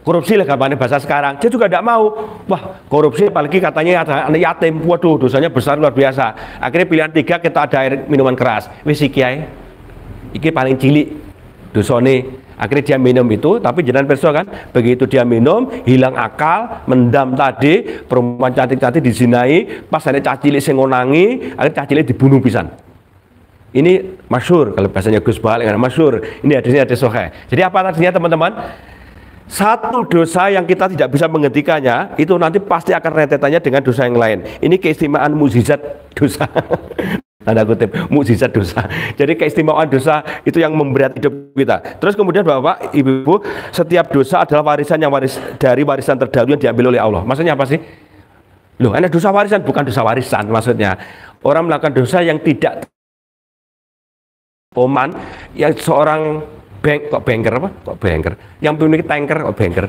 Korupsi lah kapan bahasa sekarang. Dia juga tidak mau. Wah korupsi apalagi katanya ada anak yatim. Waduh dosanya besar luar biasa. Akhirnya pilihan tiga kita ada air minuman keras. Wis iki ae. iki paling cilik dosone akhirnya dia minum itu tapi jangan perso kan? Begitu dia minum hilang akal mendam tadi perempuan cantik-cantik dizinai pas ada cacilik sing ngonangi akhirnya cacilik dibunuh pisan. Ini masyur kalau bahasanya Gus Bahal masyur ini hadisnya ada sohe jadi apa artinya teman-teman satu dosa yang kita tidak bisa menghentikannya itu nanti pasti akan rentetannya dengan dosa yang lain. Ini keistimewaan mukjizat dosa. Tanda kutip mukjizat dosa. Jadi keistimewaan dosa itu yang memberat hidup kita. Terus kemudian bapak ibu setiap dosa adalah warisan yang waris dari warisan terdahulu yang diambil oleh Allah. Maksudnya apa sih? Loh ada dosa warisan? Bukan dosa warisan maksudnya. Orang melakukan dosa yang tidak Oman yang seorang bank kok banker apa? Kok banker? Yang memiliki tanker kok banker?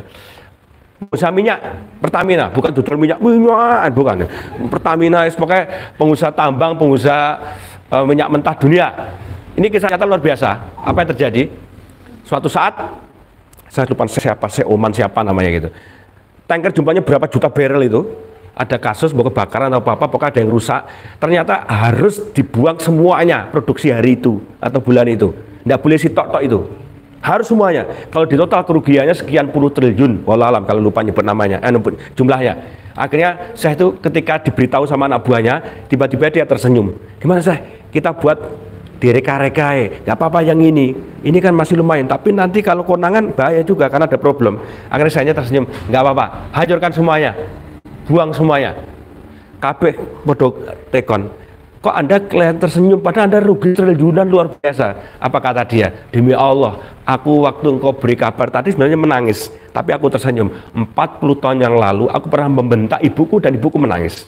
Pengusaha minyak Pertamina bukan dudul minyak. Minyak bukan. Pertamina sebagai pengusaha tambang pengusaha uh, minyak mentah dunia. Ini kisah nyata luar biasa. Apa yang terjadi? Suatu saat saya lupa siapa saya Oman siapa namanya gitu. Tanker jumlahnya berapa juta barrel itu? Ada kasus mau kebakaran atau apa-apa, pokoknya ada yang rusak. Ternyata harus dibuang semuanya produksi hari itu atau bulan itu. Tidak boleh si tok-tok itu. Harus semuanya. Kalau di total kerugiannya sekian puluh triliun, walau alam kalau lupa nyebut namanya, eh, jumlahnya. Akhirnya saya itu ketika diberitahu sama anak buahnya, tiba-tiba dia tersenyum. Gimana saya? Kita buat direka-reka ya, apa-apa yang ini. Ini kan masih lumayan, tapi nanti kalau konangan bahaya juga karena ada problem. Akhirnya saya tersenyum, nggak apa-apa, hancurkan semuanya, buang semuanya. Kabeh bodoh tekon. Kok Anda kelihatan tersenyum padahal Anda rugi triliunan luar biasa. Apa kata dia? Demi Allah, aku waktu engkau beri kabar tadi sebenarnya menangis, tapi aku tersenyum. 40 tahun yang lalu aku pernah membentak ibuku dan ibuku menangis.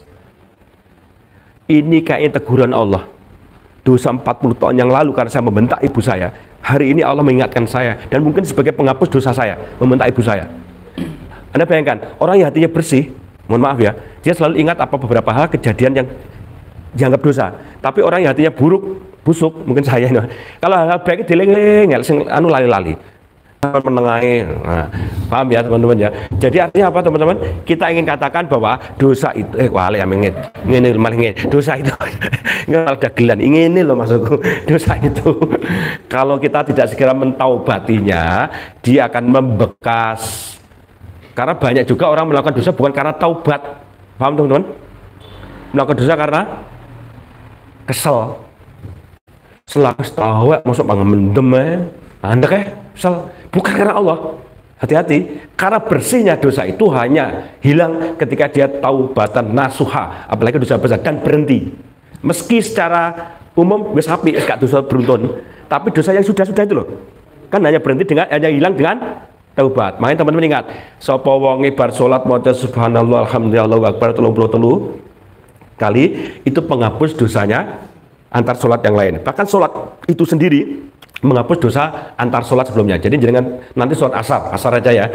Ini kayaknya teguran Allah. Dosa 40 tahun yang lalu karena saya membentak ibu saya. Hari ini Allah mengingatkan saya dan mungkin sebagai penghapus dosa saya membentak ibu saya. Anda bayangkan, orang yang hatinya bersih, mohon maaf ya, dia selalu ingat apa beberapa hal kejadian yang dianggap dosa. Tapi orang yang hatinya buruk, busuk, mungkin saya ini. Kalau hal baik sing anu lali-lali. Menengahi, nah, paham ya teman-teman ya. Jadi artinya apa teman-teman? Kita ingin katakan bahwa dosa itu, eh wale ya mengit, ini malah ingin dosa itu nggak dagelan, ini loh maksudku, dosa itu. Kalau kita tidak segera mentaubatinya, dia akan membekas. Karena banyak juga orang melakukan dosa bukan karena taubat, paham teman-teman? Melakukan dosa karena kesel. Selaku tahu masuk bangun mendem anda kayak kesel. Bukan karena Allah. Hati-hati. Karena bersihnya dosa itu hanya hilang ketika dia tahu batan nasuha. Apalagi dosa besar dan berhenti. Meski secara umum wis api gak dosa beruntun. Tapi dosa yang sudah-sudah itu loh. Kan hanya berhenti dengan hanya hilang dengan taubat. Makanya teman-teman ingat sapa bar salat maca subhanallah alhamdulillah Allahu akbar 33 kali itu penghapus dosanya antar sholat yang lain. Bahkan sholat itu sendiri menghapus dosa antar sholat sebelumnya. Jadi jangan nanti sholat asar, asar aja ya.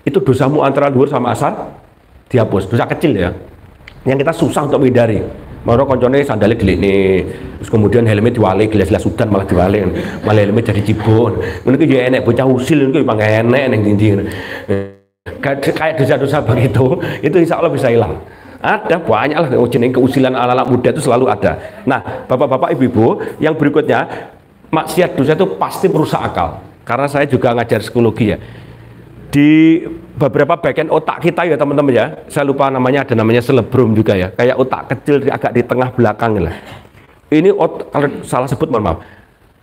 Itu dosamu antara luhur sama asar dihapus. Dosa kecil ya. Yang kita susah untuk menghindari. Maro koncone sandalnya delik nih, terus kemudian helmnya diwali, gelas-gelas sudan malah diwali, malah helmnya jadi cibon. Mungkin ya enek bocah usil itu emang enek neng dinding. Kayak dosa-dosa begitu, itu insya Allah bisa hilang. Ada banyak lah jenis keusilan ala-ala muda itu selalu ada. Nah, bapak-bapak, ibu-ibu, yang berikutnya maksiat dosa itu pasti merusak akal. Karena saya juga ngajar psikologi ya. Di beberapa bagian otak kita ya teman-teman ya, saya lupa namanya ada namanya selebrum juga ya, kayak otak kecil agak di tengah belakang lah. Ini kalau salah sebut mohon maaf,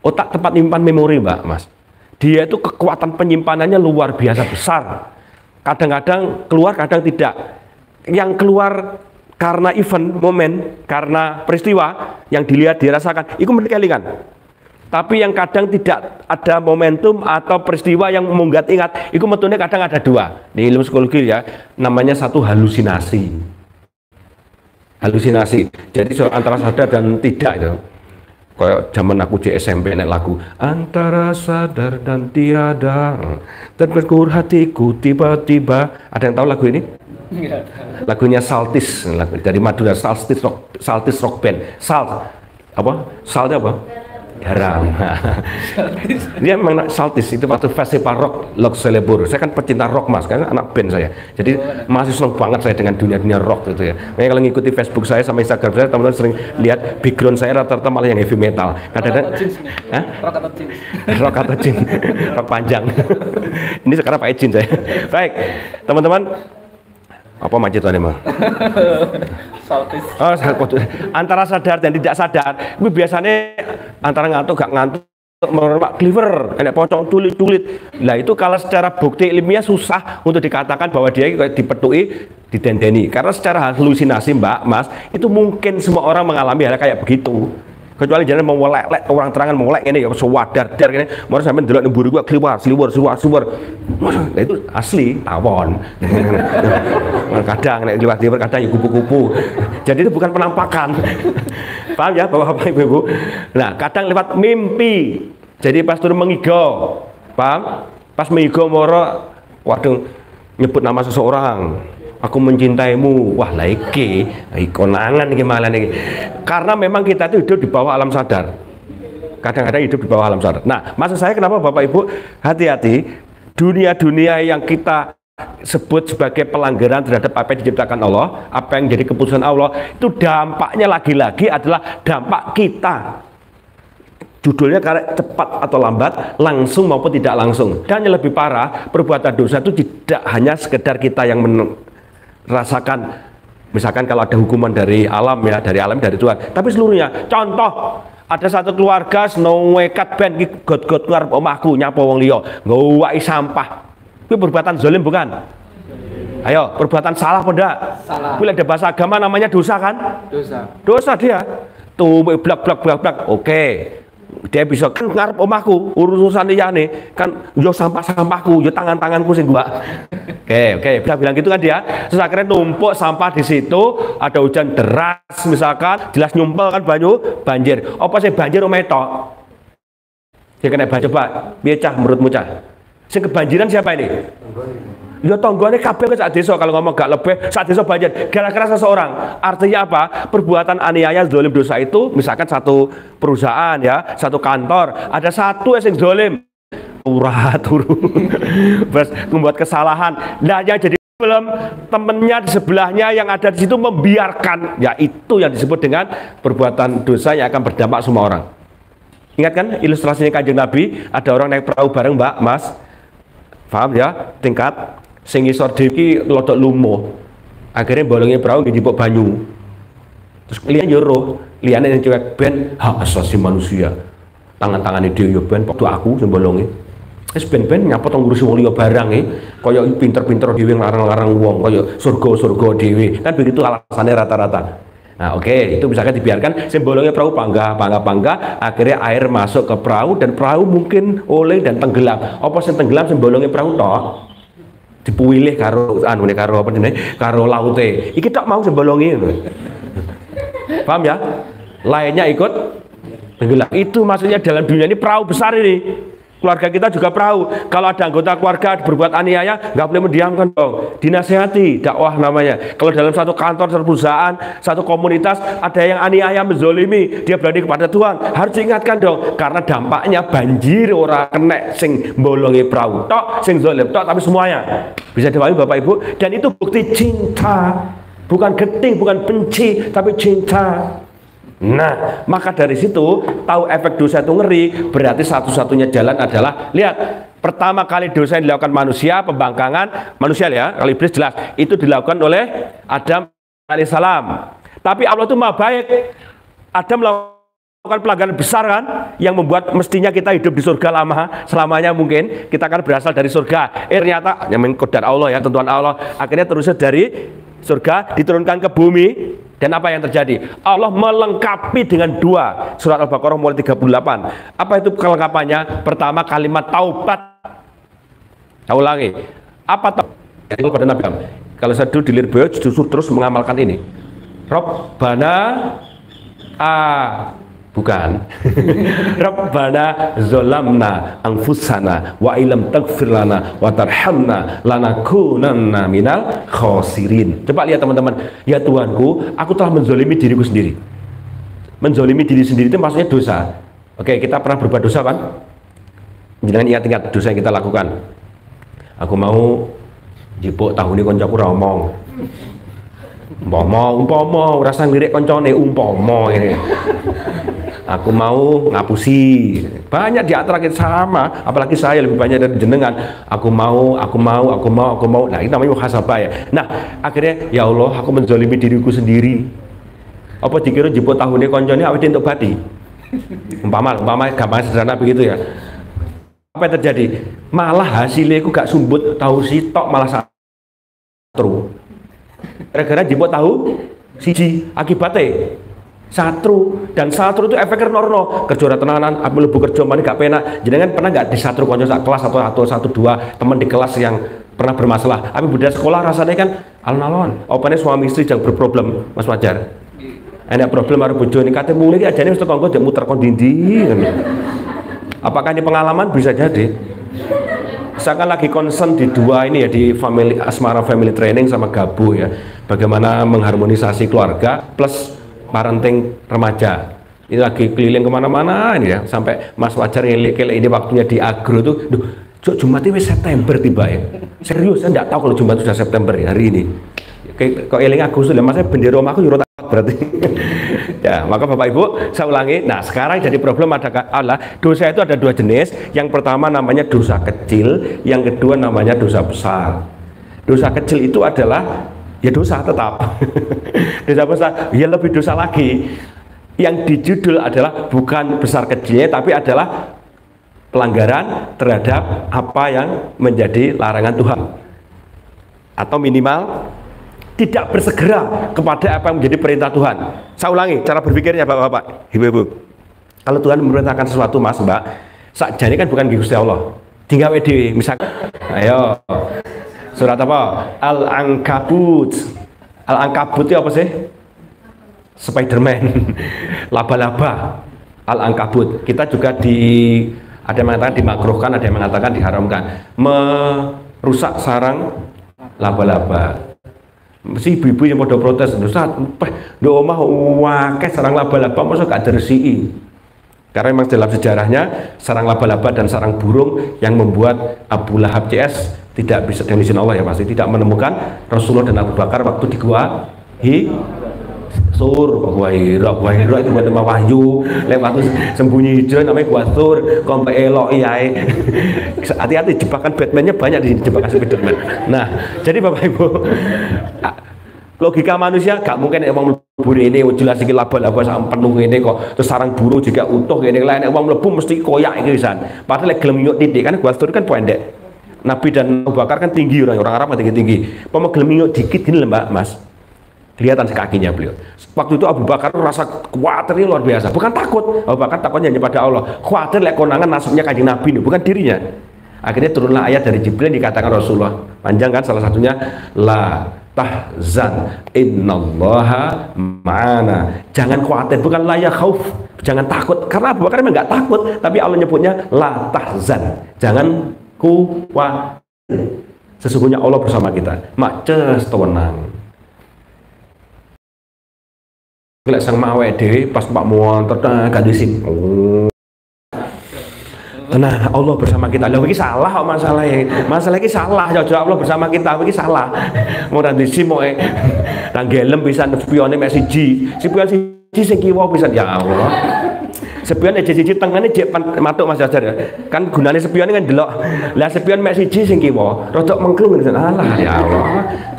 otak tempat menyimpan memori mbak mas. Dia itu kekuatan penyimpanannya luar biasa besar. Kadang-kadang keluar, kadang tidak yang keluar karena event, momen, karena peristiwa yang dilihat, dirasakan, itu kelingan. Tapi yang kadang tidak ada momentum atau peristiwa yang mengunggah ingat, itu metode kadang ada dua. Di ilmu psikologi ya, namanya satu halusinasi. Halusinasi. Jadi antara sadar dan tidak itu. Kayak zaman aku di SMP naik lagu antara sadar dan tiada terbekur hatiku tiba-tiba. Ada yang tahu lagu ini? Lagunya Saltis, lagu dari Madura Saltis Rock, Saltis Rock Band. Salt apa? Saltnya apa? Garam. Dia memang Saltis itu waktu festival rock Lok Selebur. Saya kan pecinta rock mas, karena anak band saya. Jadi masih senang banget saya dengan dunia-dunia rock itu ya. Makanya kalau ngikuti Facebook saya sama Instagram saya, teman-teman sering lihat background saya rata-rata malah yang heavy metal. Kadang-kadang, rock atau jeans? rock atau jeans, rock panjang. Ini sekarang pakai jeans saya. Baik, teman-teman, apa macetannya mah? Oh, antara sadar dan tidak sadar. Tapi biasanya antara ngantuk gak ngantuk merupakan clever, enak pocong tulit-tulit. Nah itu kalau secara bukti ilmiah susah untuk dikatakan bahwa dia dipetui, didendeni. Karena secara halusinasi mbak, mas, itu mungkin semua orang mengalami hal kayak begitu kecuali jangan mau lek lek orang terangan mau lek ini ya sewadar dar ini mau sampai dulu buru gua keluar keluar keluar keluar nah, itu asli tawon. Kadang keluar keluar kadang ya kupu-kupu. Jadi itu bukan penampakan. Paham ya bapak-bapak ibu-ibu? Nah kadang lewat mimpi. Jadi pas turun mengigo. Paham? Pas mengigo moro waduh nyebut nama seseorang aku mencintaimu. Wah lagi konangan ini malah nih karena memang kita itu hidup di bawah alam sadar. Kadang-kadang hidup di bawah alam sadar. Nah maksud saya kenapa bapak ibu? Hati-hati. Dunia-dunia yang kita sebut sebagai pelanggaran terhadap apa yang diciptakan Allah apa yang jadi keputusan Allah itu dampaknya lagi-lagi adalah dampak kita. Judulnya karena cepat atau lambat, langsung maupun tidak langsung. Dan yang lebih parah, perbuatan dosa itu tidak hanya sekedar kita yang rasakan Misalkan kalau ada hukuman dari alam ya, dari alam dari Tuhan. Tapi seluruhnya, contoh ada satu keluarga snow wekat ben iki got-got ngarep omahku nyapa wong liya, ngowaki sampah. Itu perbuatan zalim bukan? Ayo, perbuatan salah enggak? Salah. Kuwi ada bahasa agama namanya dosa kan? Dosa. Dosa dia. Tuh blak blak blak blak. Oke. Dia bisa kan ngarep omahku urusan liyane kan yo sampah-sampahku, yo tangan-tanganku sing gua. Oke, oke, bisa bilang gitu kan dia. Terus akhirnya numpuk sampah di situ, ada hujan deras misalkan, jelas nyumpel kan banyu, banjir. Apa sih banjir omahe tok? Dia kena baca coba, piye cah menurutmu cah? Sing kebanjiran siapa ini? Ya tonggone kabeh sak desa kalau ngomong gak lebih sak desa banjir gara-gara seseorang. Artinya apa? Perbuatan aniaya zalim dosa itu misalkan satu perusahaan ya, satu kantor, ada satu yang zalim urah turu Bas, membuat kesalahan. Nah, yang jadi belum temennya di sebelahnya yang ada di situ membiarkan. Ya itu yang disebut dengan perbuatan dosa yang akan berdampak semua orang. Ingat kan ilustrasinya kanjeng Nabi, ada orang naik perahu bareng Mbak, Mas. Paham ya? Tingkat sing isor dhewe iki lodok lumuh. Akhirnya bolongnya perahu dijipuk banyu. Terus liyan yo roh, liyane yang cewek ben hak asasi manusia. Tangan-tangane dhewe yo ben waktu aku sing bolonge. Wis ben-ben nyapa tong ngurusi wong liya barang e, kaya pinter-pinter dhewe nglarang-larang wong, kaya surga-surga dhewe. Kan begitu alasannya rata-rata. Nah, oke, itu misalkan dibiarkan sembolongnya perahu pangga, pangga, pangga, akhirnya air masuk ke perahu dan perahu mungkin oleh dan tenggelam. Apa sing tenggelam sembolongnya perahu tok? Dipuwilih karo anu nih karo apa jenenge? Karo laute. Iki tok mau sembolongi. Paham ya? Lainnya ikut tenggelam. Itu maksudnya dalam dunia ini perahu besar ini. Keluarga kita juga perahu. Kalau ada anggota keluarga berbuat aniaya, nggak boleh mendiamkan dong. Dinasehati, dakwah namanya. Kalau dalam satu kantor, satu perusahaan, satu komunitas, ada yang aniaya menzolimi, dia berani kepada Tuhan. Harus diingatkan dong, karena dampaknya banjir orang kena sing bolongi perahu tok, sing zolim tok, tapi semuanya bisa dipahami Bapak Ibu. Dan itu bukti cinta, bukan geting, bukan benci, tapi cinta. Nah, maka dari situ tahu efek dosa itu ngeri, berarti satu-satunya jalan adalah lihat pertama kali dosa yang dilakukan manusia pembangkangan manusia ya, kalau iblis jelas itu dilakukan oleh Adam alaihissalam. Tapi Allah itu maha baik. Adam melakukan pelanggaran besar kan yang membuat mestinya kita hidup di surga lama selamanya mungkin kita akan berasal dari surga eh ternyata yang mengkodar Allah ya tentuan Allah akhirnya terusnya dari surga diturunkan ke bumi dan apa yang terjadi? Allah melengkapi dengan dua surat Al-Baqarah mulai 38. Apa itu kelengkapannya? Pertama kalimat taubat. Saya ulangi. Apa taubat? Itu pada Nabi. Kalau saya dulu di Lirboyo justru terus mengamalkan ini. Robbana a bukan. Rabbana zolamna anfusana wa ilam taghfir lana wa tarhamna lanakunanna minal khosirin coba lihat teman-teman. Ya Tuhanku aku telah menzolimi diriku sendiri. Menzolimi diri sendiri itu maksudnya dosa. Oke kita pernah berbuat dosa kan jangan ingat-ingat dosa yang kita lakukan. Aku mau jipuk tahu ini koncoku ngomong umpama umpama rasa ngelirik koncone umpama ini aku mau ngapusi. Banyak di antara kita sama apalagi saya lebih banyak dari jenengan. Aku mau aku mau aku mau aku mau. Nah itu namanya muhasabah ya. Nah akhirnya ya Allah aku menzolimi diriku sendiri. Apa dikira jemput tahunnya koncone awet untuk bati? Umpama umpama gampang sederhana begitu ya. Apa yang terjadi? Malah hasilnya aku gak sumbut tahu si tok malah satru gara-gara jemput tahu siji akibatnya satru. Dan satru itu efeknya norno kerja tenanan aku lebih kerja mana gak pena kan pernah gak di satru konco sak kelas atau atau satu dua teman di kelas yang pernah bermasalah? Tapi budaya sekolah rasanya kan alon-alon opene suami istri yang berproblem mas wajar enak problem harus bojo ini. Katanya mulai aja nih mesti kongko muter kondindi apakah ini pengalaman? Bisa jadi. Saya kan lagi concern di dua ini ya di family asmara family training sama gabu ya bagaimana mengharmonisasi keluarga plus parenting remaja. Ini lagi keliling ke mana-mana ini ya sampai Mas Wajar yang ini waktunya di agro tuh duh Cuk, Jumat ini September tiba ya. Serius saya tidak tahu kalau Jumat sudah September ya hari ini. Kok eling Agustus ya masa bendera rumah aku jurut berarti. Ya maka Bapak Ibu saya ulangi. Nah sekarang jadi problem ada Allah dosa itu ada dua jenis. Yang pertama namanya dosa kecil yang kedua namanya dosa besar. Dosa kecil itu adalah ya dosa tetap. Dosa besar. Ya lebih dosa lagi. Yang dijudul adalah bukan besar kecilnya tapi adalah pelanggaran terhadap apa yang menjadi larangan Tuhan. Atau minimal tidak bersegera kepada apa yang menjadi perintah Tuhan. Saya ulangi cara berpikirnya bapak-bapak ibu-ibu. Kalau Tuhan memerintahkan sesuatu mas mbak sakjane kan bukan Gusti Allah. Tinggal dewi misal ayo surat apa? Al ankabut al ankabut itu apa sih? Spiderman. Laba-laba. Al ankabut kita juga di ada yang mengatakan dimakruhkan ada yang mengatakan diharamkan. Merusak sarang laba-laba. Si ibu-ibu yang pada protes Ustaz, do omah wakeh sarang laba-laba masa gak diresiki? Karena memang dalam sejarahnya sarang laba-laba dan sarang burung yang membuat Abu Lahab CS tidak bisa dengan izin Allah ya pasti. Tidak menemukan Rasulullah dan Abu Bakar waktu di gua hi sur gua hira? Gua hira itu buat wahyu. Lewat sembunyi hijau namanya gua sur kompe elok iya hati-hati jebakan Batmannya banyak di sini jebakan Spiderman nah jadi bapak ibu logika manusia gak mungkin emang mlebu ini jelas iki laba-laba sak penuh ini kok. Terus sarang burung juga utuh ini lain emang mlebu mesti koyak iki pisan padahal lek gelem nyuk titik kan gua sur kan pendek Nabi dan Abu Bakar kan tinggi orang orang Arab kan tinggi tinggi pemain gelem nyuk dikit gini mbak mas kelihatan kakinya beliau. Waktu itu Abu Bakar rasa khawatir luar biasa, bukan takut. Abu Bakar takutnya hanya pada Allah. Khawatir lek konangan nasibnya kajian Nabi ini, bukan dirinya. Akhirnya turunlah ayat dari Jibril yang dikatakan Rasulullah. Panjang kan salah satunya la tahzan innallaha ma'ana. Jangan khawatir, bukan la ya khauf. Jangan takut karena Abu Bakar memang nggak takut, tapi Allah nyebutnya la tahzan. Jangan khawatir. Sesungguhnya Allah bersama kita. Maces tenang. Lek sang mawe dhewe pas Pak Muanter gak disin. Oh. Nah, Allah bersama kita. Lah iki salah kok masalah Masalah iki salah. Jajak Allah bersama kita iki salah. Ora disim kok. Nang gelem pisan spione mek siji. Spion siji sing kiwa pisan ya Allah. Sepion aja siji tengene jek matuk Mas Jajar ya. Kan gunane sepion kan delok. Lah sepion mek siji sing kiwa, rodok mengklung ngene. Alah ya Allah.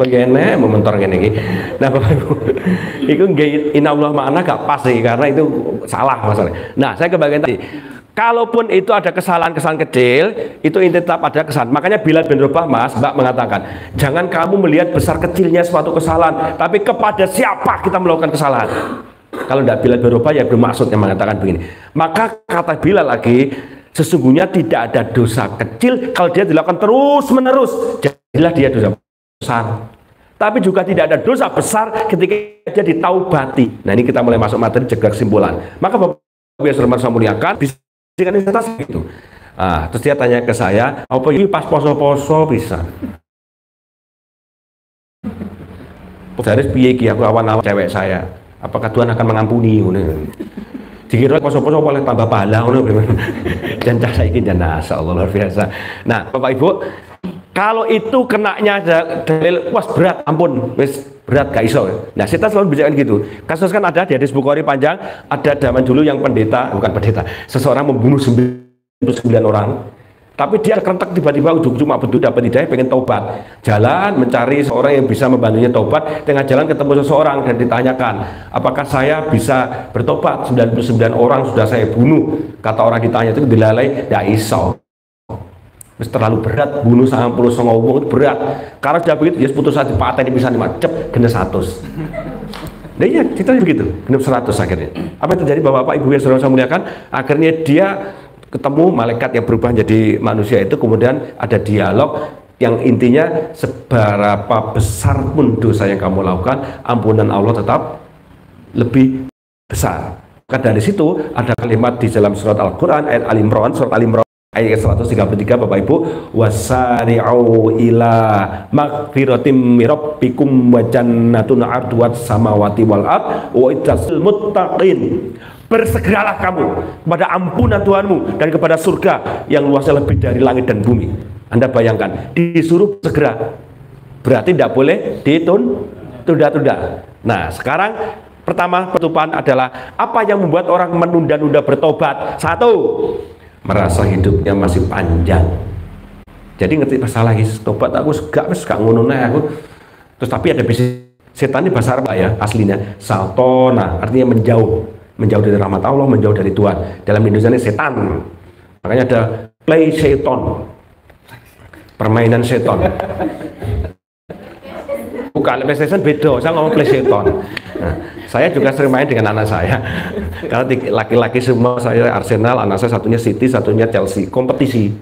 Pengene mementor ngene iki. Nah Bapak Ibu, iku nggih inallah makna gak pas sih karena itu salah masalah. Nah, saya ke bagian tadi. Kalaupun itu ada kesalahan-kesalahan kecil, itu inti tetap ada kesalahan. Makanya bila bin Rubah Mas, Mbak mengatakan, jangan kamu melihat besar kecilnya suatu kesalahan, tapi kepada siapa kita melakukan kesalahan. Kalau tidak Bilal berubah ya bermaksud yang mengatakan begini. Maka kata Bilal lagi, sesungguhnya tidak ada dosa kecil kalau dia dilakukan terus menerus. Jadilah dia dosa besar. Tapi juga tidak ada dosa besar ketika dia ditaubati. Nah ini kita mulai masuk materi jaga kesimpulan. Maka Bapak yang saya muliakan, bisa itu. Ah, terus dia tanya ke saya, apa ini pas poso-poso bisa? Dari piye aku awan-awan cewek saya apakah Tuhan akan mengampuni? Dikira poso-poso boleh tambah pahala dan cara ini dan Allah luar biasa. Nah Bapak Ibu kalau itu kenanya dalil was berat ampun. Wis berat gak iso. Nah kita selalu bicara gitu. Kasus kan ada di hadis Bukhari panjang ada zaman dulu yang pendeta bukan pendeta seseorang membunuh 99 orang tapi dia kerentak tiba-tiba cuma betul dapat hidayah pengen taubat. Jalan mencari seorang yang bisa membantunya taubat. Tengah jalan ketemu seseorang dan ditanyakan apakah saya bisa bertobat? 99 orang sudah saya bunuh. Kata orang ditanya itu dilalai ya iso. Terus terlalu berat bunuh sama puluh itu berat. Karena sudah begitu dia putus hati ini bisa cep kena satu Nah iya, kita begitu, genap 100 akhirnya. Apa yang terjadi? Bapak-bapak Ibu yang sudah saya muliakan? Akhirnya dia ketemu malaikat yang berubah menjadi manusia itu kemudian ada dialog yang intinya seberapa besar pun dosa yang kamu lakukan ampunan Allah tetap lebih besar. Maka dari situ ada kalimat di dalam surat Al-Quran ayat Al-Imran surat Al-Imran ayat 133 Bapak Ibu wasari'u ila magfiratim mirabbikum wa jannatun arduat samawati wal wa muttaqin bersegeralah kamu kepada ampunan Tuhanmu dan kepada surga yang luasnya lebih dari langit dan bumi. Anda bayangkan disuruh segera berarti tidak boleh ditun tunda-tunda. Nah sekarang pertama penutupan adalah apa yang membuat orang menunda-nunda bertobat? Satu merasa hidupnya masih panjang. Jadi ngerti masalah tobat aku gak wis gak ngono aku. Terus tapi ada basic setan ini bahasa Arab ya aslinya. Saltona artinya menjauh, menjauh dari rahmat Allah, menjauh dari Tuhan. Dalam Indonesia ini setan. Makanya ada play seton. Permainan seton. Bukan PlayStation beda, saya ngomong PlayStation. Nah, saya juga sering main dengan anak saya. Karena laki-laki semua saya Arsenal, anak saya satunya City, satunya Chelsea. Kompetisi.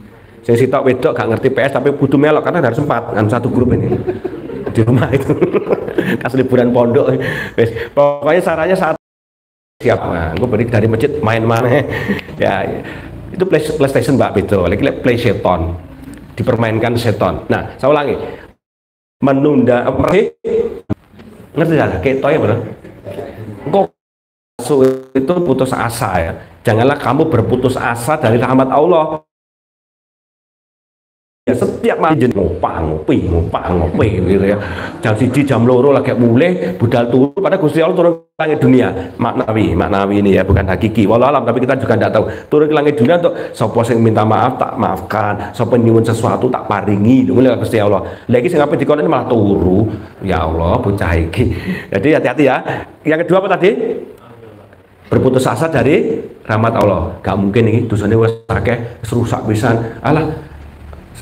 Saya sih tak wedok gak ngerti PS tapi kudu melok karena harus empat kan satu grup ini di rumah itu. Kas liburan pondok. Pokoknya sarannya saat siap. Nah, gue balik dari masjid main mana? Ya itu play- PlayStation mbak betul lagi play seton. Dipermainkan seton. Nah saya ulangi. Menunda apa? Ngerti ya kayak toy bro? Engkau itu putus asa ya? Janganlah kamu berputus asa dari rahmat Allah ya setiap malam jadi ngopang ngopi ngopang ngopi gitu ya. Jam siji jam loro lagi mulai budal turun pada Gusti Allah turun ke langit dunia. Maknawi maknawi ini ya bukan hakiki. Walau alam tapi kita juga tidak tahu. Turun ke langit dunia untuk sopo sing minta maaf tak maafkan. Sopo nyuwun sesuatu tak paringi. Mulai Gusti Allah. Lagi sing apa dikonen malah turu. Ya Allah bocah iki. Jadi hati-hati ya. Yang kedua apa tadi? Berputus asa dari rahmat Allah. Gak mungkin ini dosanya wes wis rusak pisan. Alah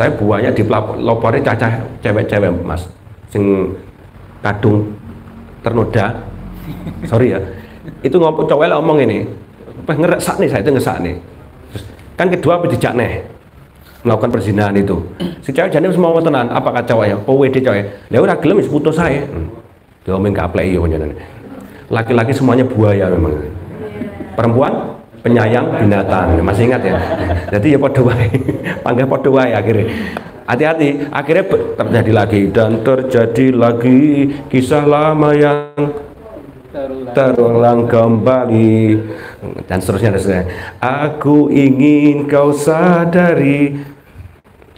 saya buahnya di lopore cacah cewek-cewek mas. Sing kadung ternoda. Sorry ya. Itu ngomong cowok ngomong ini ngeresak nih saya itu ngesak nih. Terus, kan kedua dijak nih? Melakukan perzinahan itu. Si cewek jadi semua tenan apakah cowoknya PWD cowoknya ya? Udah gelem putus saya hmm. dia ngomong gak play iya laki-laki semuanya buaya memang. Perempuan penyayang binatang. Masih ingat ya? Jadi ya podo wae. Panggil podo wae akhirnya. Hati-hati akhirnya terjadi lagi. Dan terjadi lagi kisah lama yang terulang. kembali. Dan seterusnya dan seterusnya. Aku ingin kau sadari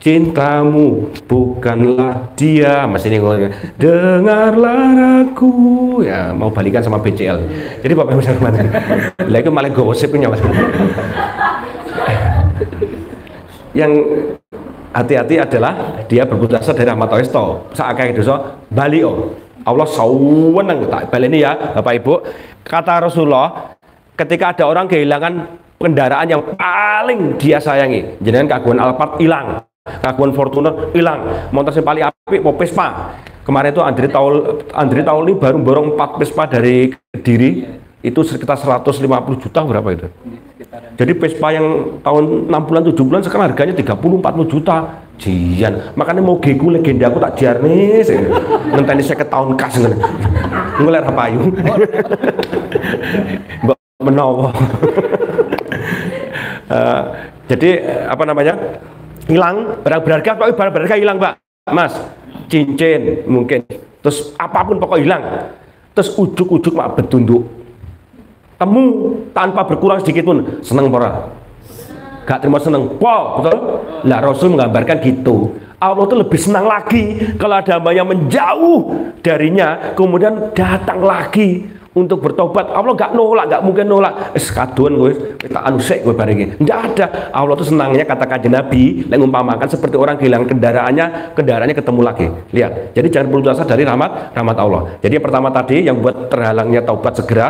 cintamu bukanlah dia. Masih ini ngomongnya. Dengarlah aku ya mau balikan sama BCL jadi bapak sekalian lah itu malah gosipnya mas. Yang hati-hati adalah dia berputus asa dari rahmat Allah to saakeh dosa bali oh. Allah saweneng tak baleni ya Bapak Ibu. Kata Rasulullah ketika ada orang kehilangan kendaraan yang paling dia sayangi jenengan kagungan Alphard hilang kagungan Fortuner hilang. Yang paling apik mau Vespa? Kemarin itu Andri Taul Andri Taul ini baru borong 4 Vespa dari Kediri. Itu sekitar 150 juta berapa itu? Jadi Vespa yang tahun 6 bulan 7 bulan sekarang harganya 30 40 juta. Jian. Makanya mau geku legenda aku tak ngenteni saya ke tahun kas nguler apa ayu? Mbak menowo Eh, jadi apa namanya hilang. Barang berharga pokoknya barang berharga hilang pak. Mas cincin mungkin. Terus apa pun pokok hilang. Terus ujuk-ujuk mak betunduk. Temu tanpa berkurang sedikit pun. Seneng pora gak terima seneng. Wow betul. Lah Rasul menggambarkan gitu. Allah itu lebih senang lagi kalau ada hamba yang menjauh darinya kemudian datang lagi untuk bertobat Allah gak nolak gak mungkin nolak. Es kaduan gue kita anu sek gue barengin nggak ada. Allah tuh senangnya katakan Nabi yang umpamakan seperti orang kehilangan kendaraannya kendaraannya ketemu lagi. Lihat jadi jangan putus asa dari rahmat rahmat Allah. Jadi yang pertama tadi yang buat terhalangnya taubat segera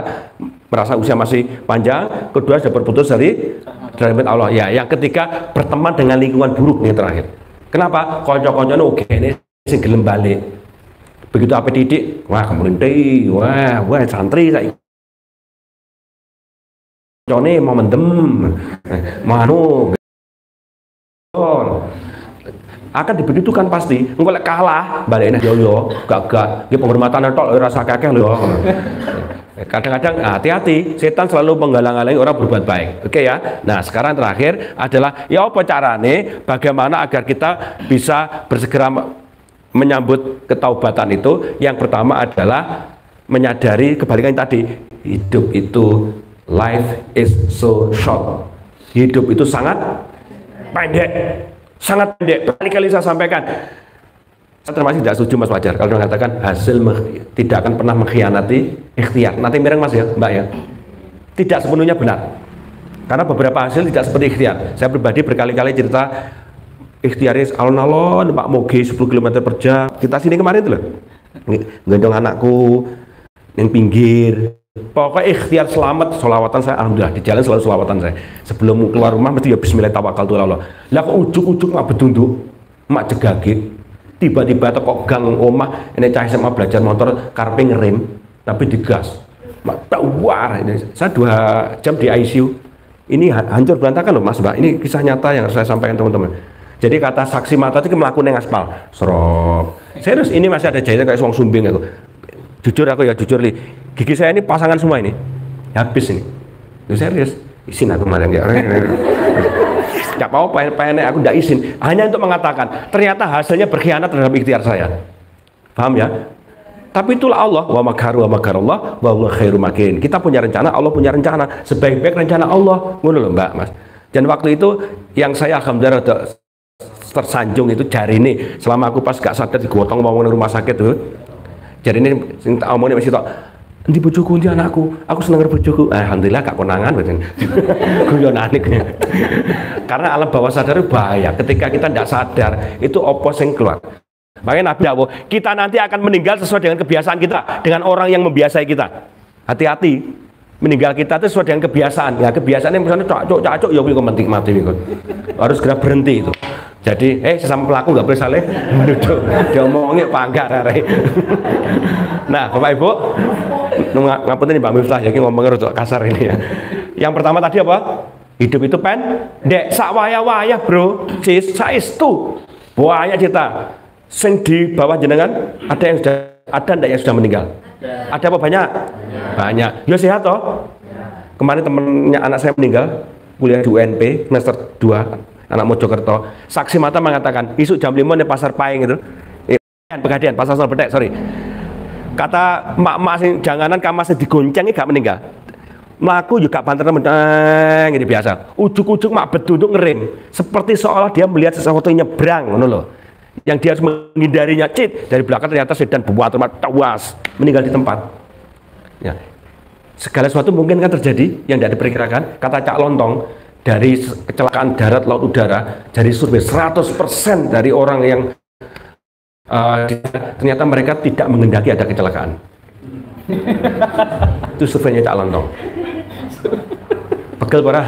merasa usia masih panjang. Kedua sudah berputus dari rahmat Allah. Ya yang ketiga berteman dengan lingkungan buruk yang terakhir. Kenapa? Konco-konconya oke ini sing gelem balik begitu apa didik wah kemulinti wah wah santri saya Jone mau mendem mau anu. Akan diberitukan pasti. Engko kalah baliknya yo yo gak gak iki penghormatan tok rasa kakek kadang-kadang ah, hati-hati. Setan selalu menghalang-halangi orang berbuat baik. Oke ya. Nah sekarang terakhir adalah ya apa carane bagaimana agar kita bisa bersegera menyambut ketaubatan itu yang pertama adalah menyadari kebalikan tadi hidup itu life is so short. Hidup itu sangat pendek sangat pendek. Berkali-kali saya sampaikan saya termasuk tidak setuju Mas Wajar kalau mengatakan hasil tidak akan pernah mengkhianati ikhtiar. Nanti mireng Mas ya Mbak ya. Tidak sepenuhnya benar. Karena beberapa hasil tidak seperti ikhtiar. Saya pribadi berkali-kali cerita ikhtiaris alon-alon Pak Moge 10 km per jam. Kita sini kemarin itu loh. Gendong anakku yang pinggir. Pokoknya ikhtiar selamat solawatan saya alhamdulillah di jalan selalu solawatan saya. Sebelum keluar rumah mesti ya bismillah tawakal tuh Allah. Lah kok ujuk-ujuk mak betunduk mak jegagit tiba-tiba kok gang omah ini cah SMA belajar motor karpe ngerem tapi digas. Mak tawar ini saya dua jam di ICU ini ha- hancur berantakan loh mas mbak. Ini kisah nyata yang saya sampaikan teman-teman jadi kata saksi mata itu melakukan yang aspal. Serok serius ini masih ada jahitan kayak suang sumbing aku jujur aku ya jujur li. Gigi saya ini pasangan semua ini. Habis ini. Lu serius? Izin aku malah ya nggak mau pengen pengen aku tidak izin. Hanya untuk mengatakan ternyata hasilnya berkhianat terhadap ikhtiar saya. Paham ya? Tapi itulah Allah. Wa makaru wa makarallah wa huwa khairu makin. Kita punya rencana Allah punya rencana. Sebaik-baik rencana Allah. Ngono loh mbak mas. Dan waktu itu yang saya alhamdulillah tersanjung itu jari ini selama aku pas gak sadar digotong mau rumah sakit tuh jadi ini sing tak omongin masih tak di bojoku di anakku? Aku seneng bojoku. Eh, alhamdulillah gak konangan betul guyonane karena alam bawah sadar itu bahaya. Ketika kita tidak sadar itu opo sing keluar? Makanya Nabi Dawuh kita nanti akan meninggal sesuai dengan kebiasaan kita dengan orang yang membiasai kita. Hati-hati meninggal kita itu sesuai dengan kebiasaan. Ya kebiasaan yang misalnya cocok cocok ya kok mati mati kuwi. harus segera berhenti itu. Jadi eh sesama pelaku nggak boleh saling menuduh dia ngomongnya panggar arek. nah bapak ibu ngapunten nih mbak Miftah jadi ngomongnya rada kasar ini ya. Yang pertama tadi apa? Hidup itu pen dek sak wayah-wayah bro. Sis saestu banyak kita sing bawah jenengan ada yang sudah ada ndak yang sudah meninggal? Ada. Apa banyak? Banyak. Ya sehat toh? Kemarin temennya anak saya meninggal kuliah di UNP semester 2 anak Mojokerto. Saksi mata mengatakan isuk jam 5 di pasar Paing itu. Eh, Pegadian pasar Solbetek sorry. Kata mak-mak sing janganan sing digonceng gak meninggal. Melaku juga banter menteng ini biasa. Ujuk-ujuk mak beduduk ngerem. Seperti seolah dia melihat sesuatu yang nyebrang ngono loh yang dia harus menghindarinya. Cit dari belakang ternyata sedan buat rumah tawas meninggal di tempat. Ya. Segala sesuatu mungkin kan terjadi yang tidak diperkirakan. Kata Cak Lontong dari kecelakaan darat laut udara dari survei 100% dari orang yang uh, ternyata mereka tidak mengendaki ada kecelakaan. Itu surveinya Cak Lontong pegel para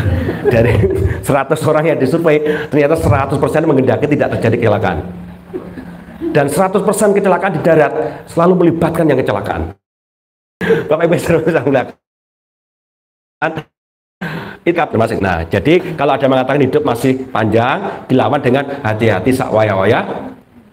dari 100 orang yang disurvei ternyata 100% mengendaki tidak terjadi kecelakaan dan 100% kecelakaan di darat selalu melibatkan yang kecelakaan Bapak Ibu yang melakukan itu termasuk. Nah, jadi kalau ada mengatakan hidup masih panjang, dilawan dengan hati-hati sak waya-waya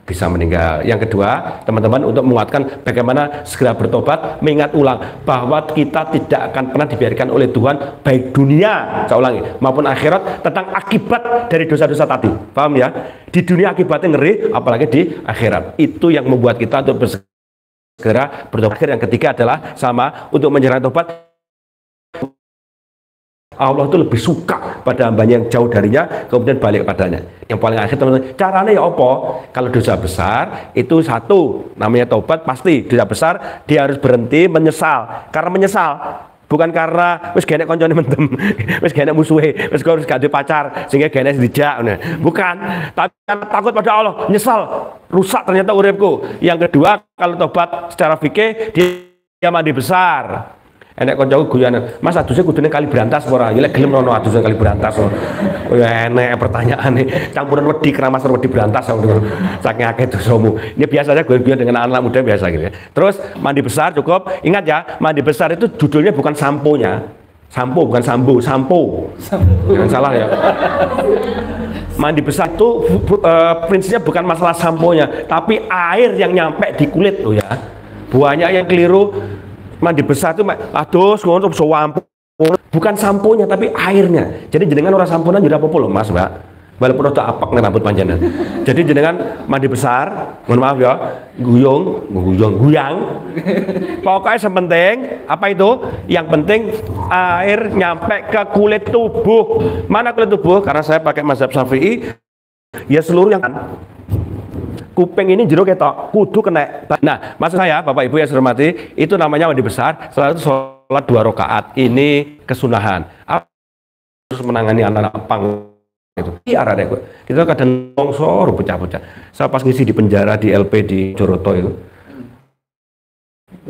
bisa meninggal. Yang kedua, teman-teman untuk menguatkan bagaimana segera bertobat, mengingat ulang bahwa kita tidak akan pernah dibiarkan oleh Tuhan baik dunia, saya ulangi, maupun akhirat tentang akibat dari dosa-dosa tadi. Paham ya? Di dunia akibatnya ngeri, apalagi di akhirat. Itu yang membuat kita untuk bersegera segera bertobat. Yang ketiga adalah sama untuk menyerang tobat. Allah itu lebih suka pada hambanya yang jauh darinya, kemudian balik padanya. Yang paling akhir teman-teman, caranya ya apa? Kalau dosa besar itu satu, namanya tobat pasti dosa besar dia harus berhenti menyesal. Karena menyesal bukan karena wis gak enek koncone mentem, wis gak enek musuhe, wis harus gak pacar sehingga gak enek dijak. Nah, bukan, tapi takut pada Allah, nyesal, rusak ternyata uripku. Yang kedua, kalau tobat secara fikih dia mandi besar. Enek koncoku guyonan, Mas adusnya kudune kali berantas ora? Ya lek gelem ono adusnya kali berantas. Oh ya enek pertanyaane. Campuran wedi keramas wedi berantas saking akeh dosamu. Ini biasanya guyon-guyon dengan anak muda biasa gitu ya. Terus mandi besar cukup. Ingat ya, mandi besar itu judulnya bukan samponya. Sampo bukan sambo, sampo. Jangan salah ya. Mandi besar itu bu- eh, prinsipnya bukan masalah samponya, tapi air yang nyampe di kulit tuh ya. Banyak yang keliru mandi besar itu aduh ngono sampo. Bukan samponya tapi airnya. Jadi jenengan orang samponan jadi apa loh Mas, Mbak? Walaupun rada apak nih rambut panjangnya. Jadi jenengan mandi besar, mohon maaf ya, guyung, guyung, guyang. Pokoknya sepenting apa itu? Yang penting air nyampe ke kulit tubuh. Mana kulit tubuh? Karena saya pakai mazhab Syafi'i, ya seluruh yang kuping ini jeruk ketok kudu kena. Nah maksud saya bapak ibu yang hormati itu namanya mandi besar setelah itu sholat dua rakaat. Ini kesunahan. Harus menangani anak-anak pang itu? Iya deh kita kadang longsor pecah-pecah saya pas ngisi di penjara di LP di Joroto itu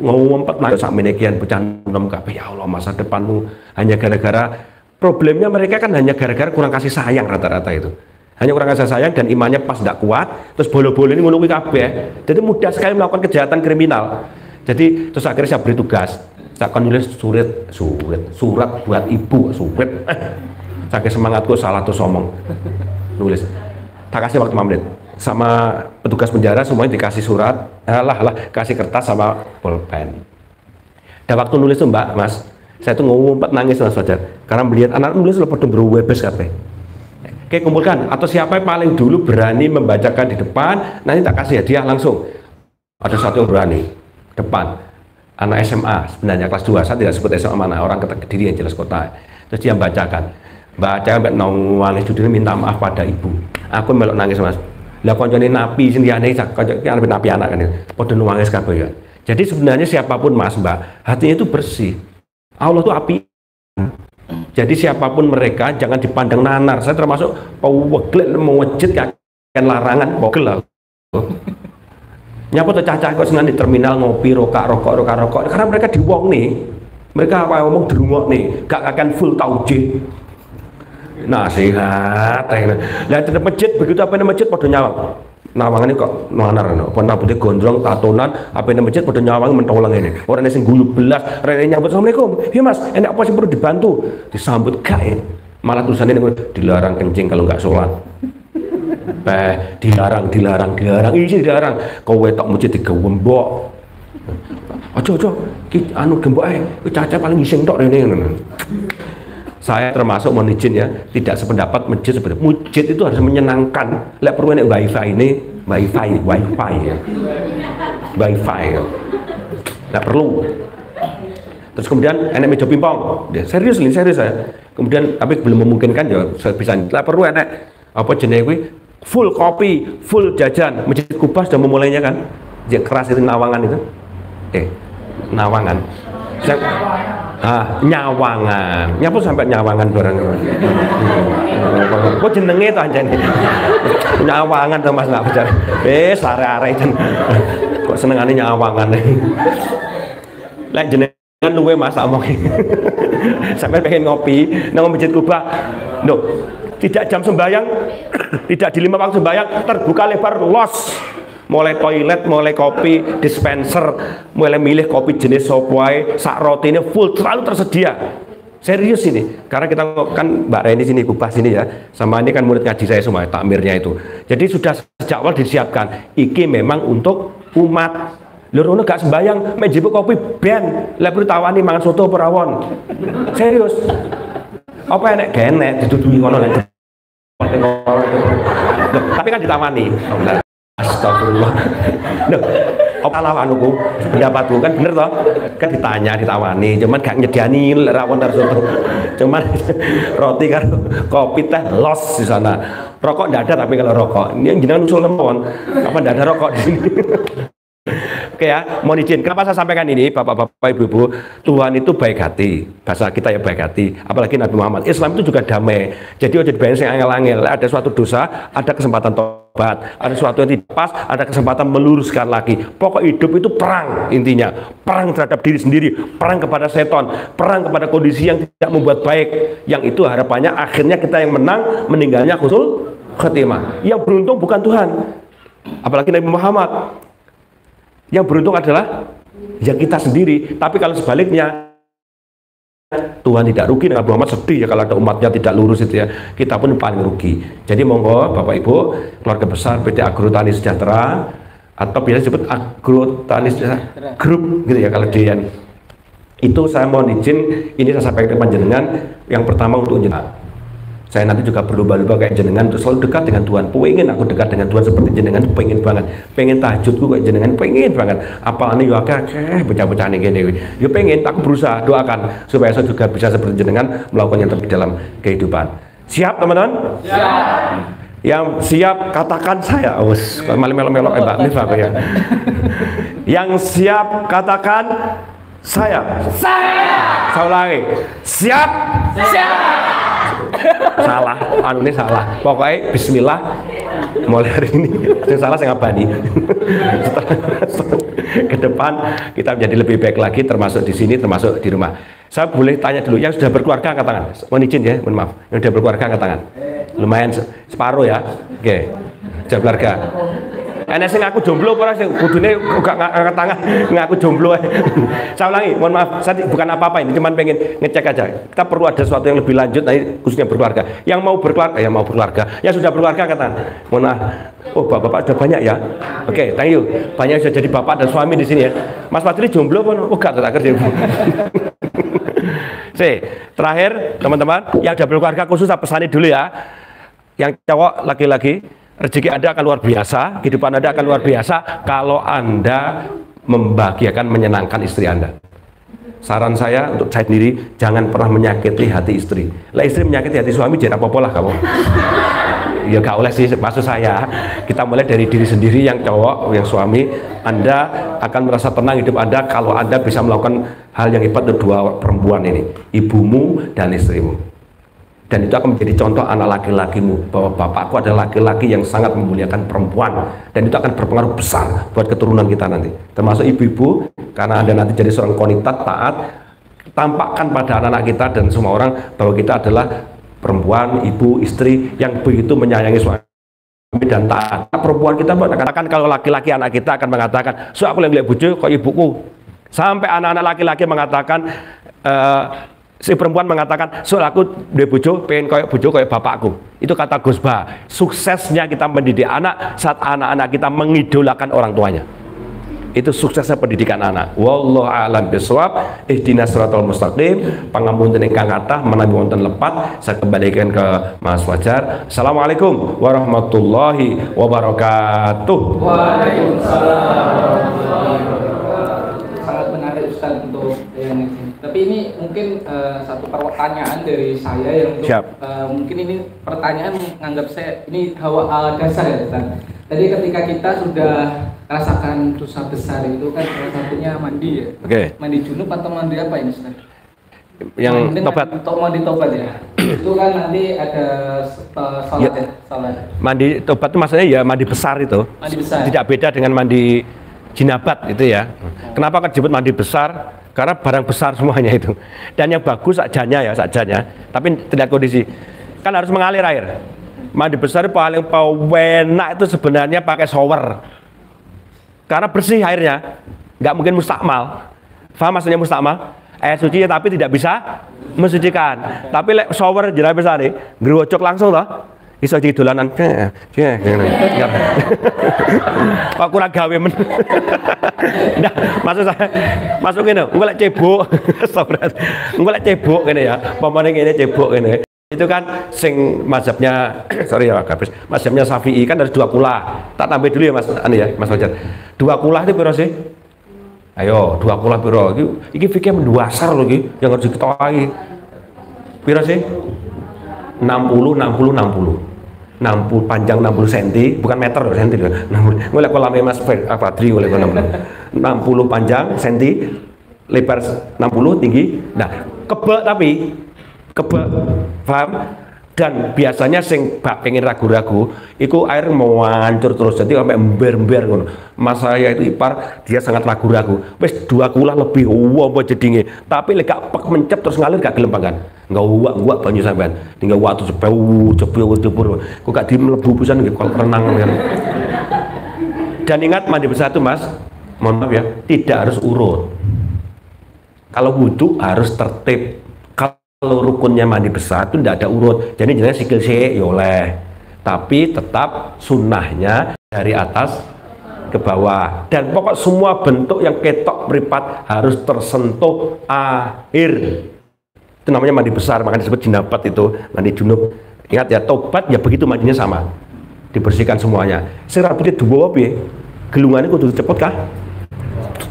ngumpet nang sak menekian bocah nom kabeh ya Allah masa depanmu hanya gara-gara problemnya mereka kan hanya gara-gara kurang kasih sayang rata-rata itu hanya kurang kasih sayang dan imannya pas tidak kuat terus bolo-bolo ini kuwi kabeh. Jadi mudah sekali melakukan kejahatan kriminal. Jadi terus akhirnya saya beri tugas. Saya akan nulis surat surat surat buat ibu surat. Saking semangatku salah tuh somong nulis. Tak kasih waktu 5 menit. Sama petugas penjara semuanya dikasih surat. Alah lah kasih kertas sama pulpen. Dan waktu nulis tuh mbak mas. Saya tuh ngumpet nangis mas Fajar. Karena melihat anak nulis lo pada berwebes kabeh Oke kumpulkan. Atau siapa yang paling dulu berani membacakan di depan nanti tak kasih hadiah langsung. Ada satu yang berani. Depan. Anak SMA sebenarnya kelas 2 saya tidak sebut SMA mana orang kediri yang jelas kota. Terus dia bacakan. Baca sampai nongwani judulnya minta maaf pada ibu. Aku melok nangis mas. Lah koncone napi sendiriane koncone kan napi anak kan. Padha nangis kabeh ya. Jadi sebenarnya siapa pun mas mbak hatinya itu bersih. Allah itu api jadi siapa pun mereka jangan dipandang nanar. Saya termasuk peweglet mewejit kan larangan pogel lah. Nyapa tuh caca kok senang di terminal ngopi rokok rokok rokok rokok. Karena mereka di wong nih. Mereka apa ngomong rumah nih. Gak akan full taujih nasihat lihat di masjid begitu apa ini masjid pada nyawang nawangan ini kok nanar no. apa nabutnya gondrong tatonan apa ini masjid pada nyawang mentolang ini orang yang guyup belas yang nyambut assalamualaikum. Iya mas ini apa sih perlu dibantu? Disambut ya malah tulisannya dilarang kencing kalau nggak sholat. Eh dilarang dilarang dilarang. Iya dilarang. Kau wetok masjid tiga wembok ojo ojo anu gembok eh caca paling iseng tok ini saya termasuk mohon izin ya tidak sependapat masjid seperti masjid itu harus menyenangkan. Lihat perlu ini wifi ini wifi wifi ya. Wifi ya. Tidak perlu. Terus kemudian enak meja pingpong. Ya, serius ini serius saya. Kemudian tapi belum memungkinkan ya saya bisa tidak perlu enak apa jenis full kopi full jajan. Masjid kubah sudah memulainya kan? Yang keras itu nawangan itu. Eh nawangan Ah, nyawangan. Nyapa sampai nyawangan barang. Kok jenenge to anjane? Nyawangan to Mas nggak bicara. Wis are-are itu. Kok senengane nyawangan. Lek jenengan luwe Mas omong. Sampai pengen ngopi nang masjid Kuba. Loh, tidak jam sembahyang, tidak di lima waktu sembahyang, terbuka lebar los mulai toilet, mulai kopi, dispenser, mulai milih kopi jenis sopwai, sak roti ini full terlalu tersedia. Serius ini, karena kita kan Mbak Reni sini kupas sini ya, sama ini kan murid ngaji saya semua takmirnya itu. Jadi sudah sejak awal disiapkan, iki memang untuk umat. Lur gak sembayang, mejibu kopi ben, lepas tawani mangan soto perawon. Serius. Apa enek genek ngono Tapi kan ditawani. Astagfirullah. Loh, apa lah anuku? Pendapatku kan bener toh? Kan ditanya ditawani cuman gak nyediani rawon soto cuman roti kan kopi teh los di sana. Rokok tidak ada tapi kalau rokok. Ini yang jenengan usul apa tidak ada rokok di sini Oke ya, mohon izin. Kenapa saya sampaikan ini, bapak-bapak, ibu-ibu? Tuhan itu baik hati. Bahasa kita ya baik hati. Apalagi Nabi Muhammad. Islam itu juga damai. Jadi ojo dibayang yang angel-angel. Ada suatu dosa, ada kesempatan tobat. Ada sesuatu yang tidak pas, ada kesempatan meluruskan lagi. Pokok hidup itu perang intinya. Perang terhadap diri sendiri. Perang kepada seton. Perang kepada kondisi yang tidak membuat baik. Yang itu harapannya akhirnya kita yang menang, meninggalnya khusul khatimah. Yang beruntung bukan Tuhan. Apalagi Nabi Muhammad yang beruntung adalah ya kita sendiri. Tapi kalau sebaliknya Tuhan tidak rugi dengan Muhammad sedih ya kalau ada umatnya tidak lurus itu ya. Kita pun paling rugi. Jadi monggo Bapak Ibu keluarga besar PT Agrotani Sejahtera atau biasa disebut Agrotani Sejahtera Grup gitu ya kalau dia itu saya mohon izin ini saya sampaikan panjenengan. Yang pertama untuk jenengan saya nanti juga berlomba-lomba kayak jenengan untuk selalu dekat dengan Tuhan. Pengen aku dekat dengan Tuhan seperti jenengan pengen banget. Pengen tahajudku kayak jenengan pengen banget. Apalagi ya akeh eh bocah-bocah nih gini ya pengen aku berusaha doakan supaya saya juga bisa seperti jenengan melakukan yang terbaik dalam kehidupan. Siap teman-teman? Siap. Yang siap katakan saya. Us malam melok melok eh mbak Mifa ya. Yang siap katakan saya. Saya. Saya ulangi. Siap. Siap salah anu ini salah pokoknya Bismillah mulai hari ini yang salah saya ngabani ke depan kita menjadi lebih baik lagi termasuk di sini termasuk di rumah. Saya boleh tanya dulu yang sudah berkeluarga angkat tangan. Mohon izin ya, mohon maaf. Yang sudah berkeluarga angkat tangan. Lumayan se- separuh ya. Oke. Sudah keluarga. Enak sing aku jomblo ora sing kudune gak ng- angkat tangan ngaku jomblo saya ulangi, mohon maaf, saya bukan apa-apa ini, cuman pengen ngecek aja. Kita perlu ada sesuatu yang lebih lanjut tadi khususnya berkeluarga. Yang mau berkeluarga, yang mau berkeluarga, yang sudah berkeluarga tangan. Mohon maaf. Oh, bapak-bapak sudah banyak ya. Oke, thank you. Banyak sudah jadi bapak dan suami di sini ya. Mas Patri jomblo apa? Oh, gak tak kerja. C. Terakhir, teman-teman, yang sudah berkeluarga khusus saya pesani dulu ya. Yang cowok laki-laki, rezeki Anda akan luar biasa, kehidupan Anda akan luar biasa kalau Anda membahagiakan, menyenangkan istri Anda. Saran saya untuk saya sendiri, jangan pernah menyakiti hati istri. Lah istri menyakiti hati suami, jangan apa-apa lah kamu. ya gak oleh sih, maksud saya, kita mulai dari diri sendiri yang cowok, yang suami, Anda akan merasa tenang hidup Anda kalau Anda bisa melakukan hal yang hebat untuk dua perempuan ini, ibumu dan istrimu dan itu akan menjadi contoh anak laki-lakimu bahwa bapakku adalah laki-laki yang sangat memuliakan perempuan dan itu akan berpengaruh besar buat keturunan kita nanti termasuk ibu-ibu karena anda nanti jadi seorang konitat taat tampakkan pada anak-anak kita dan semua orang bahwa kita adalah perempuan, ibu, istri yang begitu menyayangi suami dan taat. Perempuan kita mengatakan kalau laki-laki anak kita akan mengatakan, so aku yang lihat bujo kok ibuku. Sampai anak-anak laki-laki mengatakan, eh, si perempuan mengatakan, so aku dia bujo, pengen kayak bujo kayak bapakku. Itu kata Gus Bah. Suksesnya kita mendidik anak saat anak-anak kita mengidolakan orang tuanya. Itu suksesnya pendidikan anak. Wallahu a'lam bishawab. Ihdinas siratal mustaqim. Pangapunten ingkang kathah menawi wonten lepat saya kembalikan ke Mas Fajar. Assalamualaikum warahmatullahi wabarakatuh. sangat menarik Ustaz untuk yang ini. Tapi ini mungkin eh, satu pertanyaan dari saya yang untuk Siap. eh, mungkin ini pertanyaan menganggap saya ini hawa eh, dasar ya Ustaz. Tadi ketika kita sudah rasakan dosa besar itu kan salah satunya mandi ya. Oke. Mandi junub atau mandi apa ini Ustaz? Yang Mandi- tobat to- mandi tobat ya. itu kan nanti ada eh, sholat ya, sholat. mandi tobat itu maksudnya ya mandi besar itu. Mandi besar. Tidak beda dengan mandi jinabat itu ya. Kenapa kan disebut mandi besar? Karena barang besar semuanya itu. Dan yang bagus sajanya ya, sajanya. Tapi tidak kondisi. Kan harus mengalir air. Mandi besar paling enak itu sebenarnya pakai shower. Karena bersih airnya. Nggak mungkin mustakmal. Faham maksudnya mustakmal? Air suci ya, tapi tidak bisa mensucikan. Tapi shower jenenge besar nih, ngerocok langsung loh. Iso jadi dolanan. Cek, cek, cek. Kok kurang gawe men. Nah, maksud saya masuk ngene, engko lek cebok. Sobrat. Engko lek cebok ngene ya. Pamane ngene cebok ngene. Itu kan sing mazhabnya sorry ya Gabis. Mazhabnya Syafi'i kan harus dua kula. Tak tambah dulu ya Mas anu ya, Mas Fajar. Dua kula itu piro sih? Ayo, dua kula piro? Iki iki fikih mendasar lho iki yang harus diketahui. Piro sih? 60 60 60. 60 panjang 60 cm, bukan meter loh senti loh. 60. Ngoleh kolamnya Mas Fer- apa Dri ngoleh 60. 60 panjang cm, lebar 60 tinggi. Nah, kebek tapi kebek paham? Dan biasanya sing pengen ragu-ragu, itu air mau hancur terus jadi sampai ember-ember ngono. Mas itu ipar dia sangat ragu-ragu. Wes dua kulah lebih wow apa jedinge. Tapi lek pek mencep terus ngalir gak gelem kan. Enggak uak uak banyu sampean. Tinggal waktu sepewu jebul jebul. Kok gak dimlebu pisan nggih kalau renang kan. Dan ingat mandi besar itu Mas, mohon maaf ya, tidak harus urut. Kalau wudhu harus tertib. Kalau rukunnya mandi besar itu tidak ada urut. Jadi jelas sikil sih ya oleh. Tapi tetap sunnahnya dari atas ke bawah. Dan pokok semua bentuk yang ketok meripat harus tersentuh air. Itu namanya mandi besar, makanya disebut jinabat itu, mandi junub. Ingat ya, tobat ya begitu mandinya sama. Dibersihkan semuanya. Sing rambutnya dua piye? Gelungannya kudu cepet kah?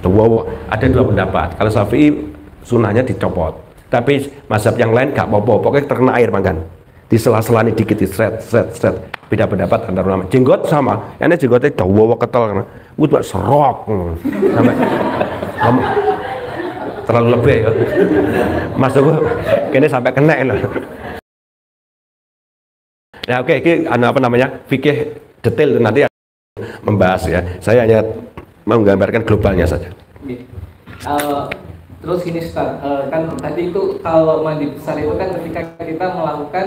Dua, ada dua pendapat. Kalau Syafi'i sunnahnya dicopot. Tapi mazhab yang lain gak apa-apa, pokoknya terkena air makan. Di sela-sela ini dikit, di seret, seret. Beda pendapat antar ulama. Jenggot sama, ini jenggotnya dawa ketel karena itu serok. Sampai kamu terlalu lebih ya. Masuk kini sampai kena. Nah oke, ini anu apa namanya fikih detail nanti membahas ya. Saya hanya menggambarkan globalnya saja. Oke. Terus ini Ustaz, eh, kan tadi itu kalau mandi besar itu kan ketika kita melakukan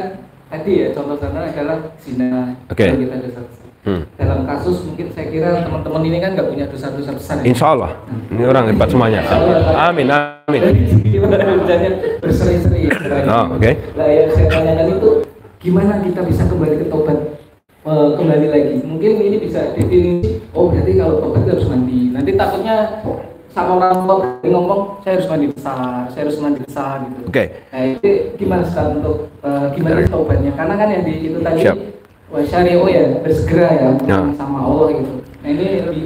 tadi ya contoh sana adalah zina Oke. kalau kita dosa besar. Hmm. Dalam kasus mungkin saya kira teman-teman ini kan nggak punya dosa-dosa besar. ya. Insya Allah, ini orang hebat semuanya. Amin, amin. Jadi berseri-seri? Oh, oke. Nah yang saya tanyakan itu gimana kita bisa kembali ke tobat eh, kembali lagi? Mungkin ini bisa definisi. Oh berarti kalau tobat harus mandi. Nanti takutnya sama orang tua ngomong saya harus mandi besar, saya harus mandi besar gitu. Oke. Nah itu gimana sekarang untuk eh, gimana tobatnya? Karena kan yang di itu tadi Siap. wah syariah ya bersegera ya, Ya. sama Allah gitu. Nah ini lebih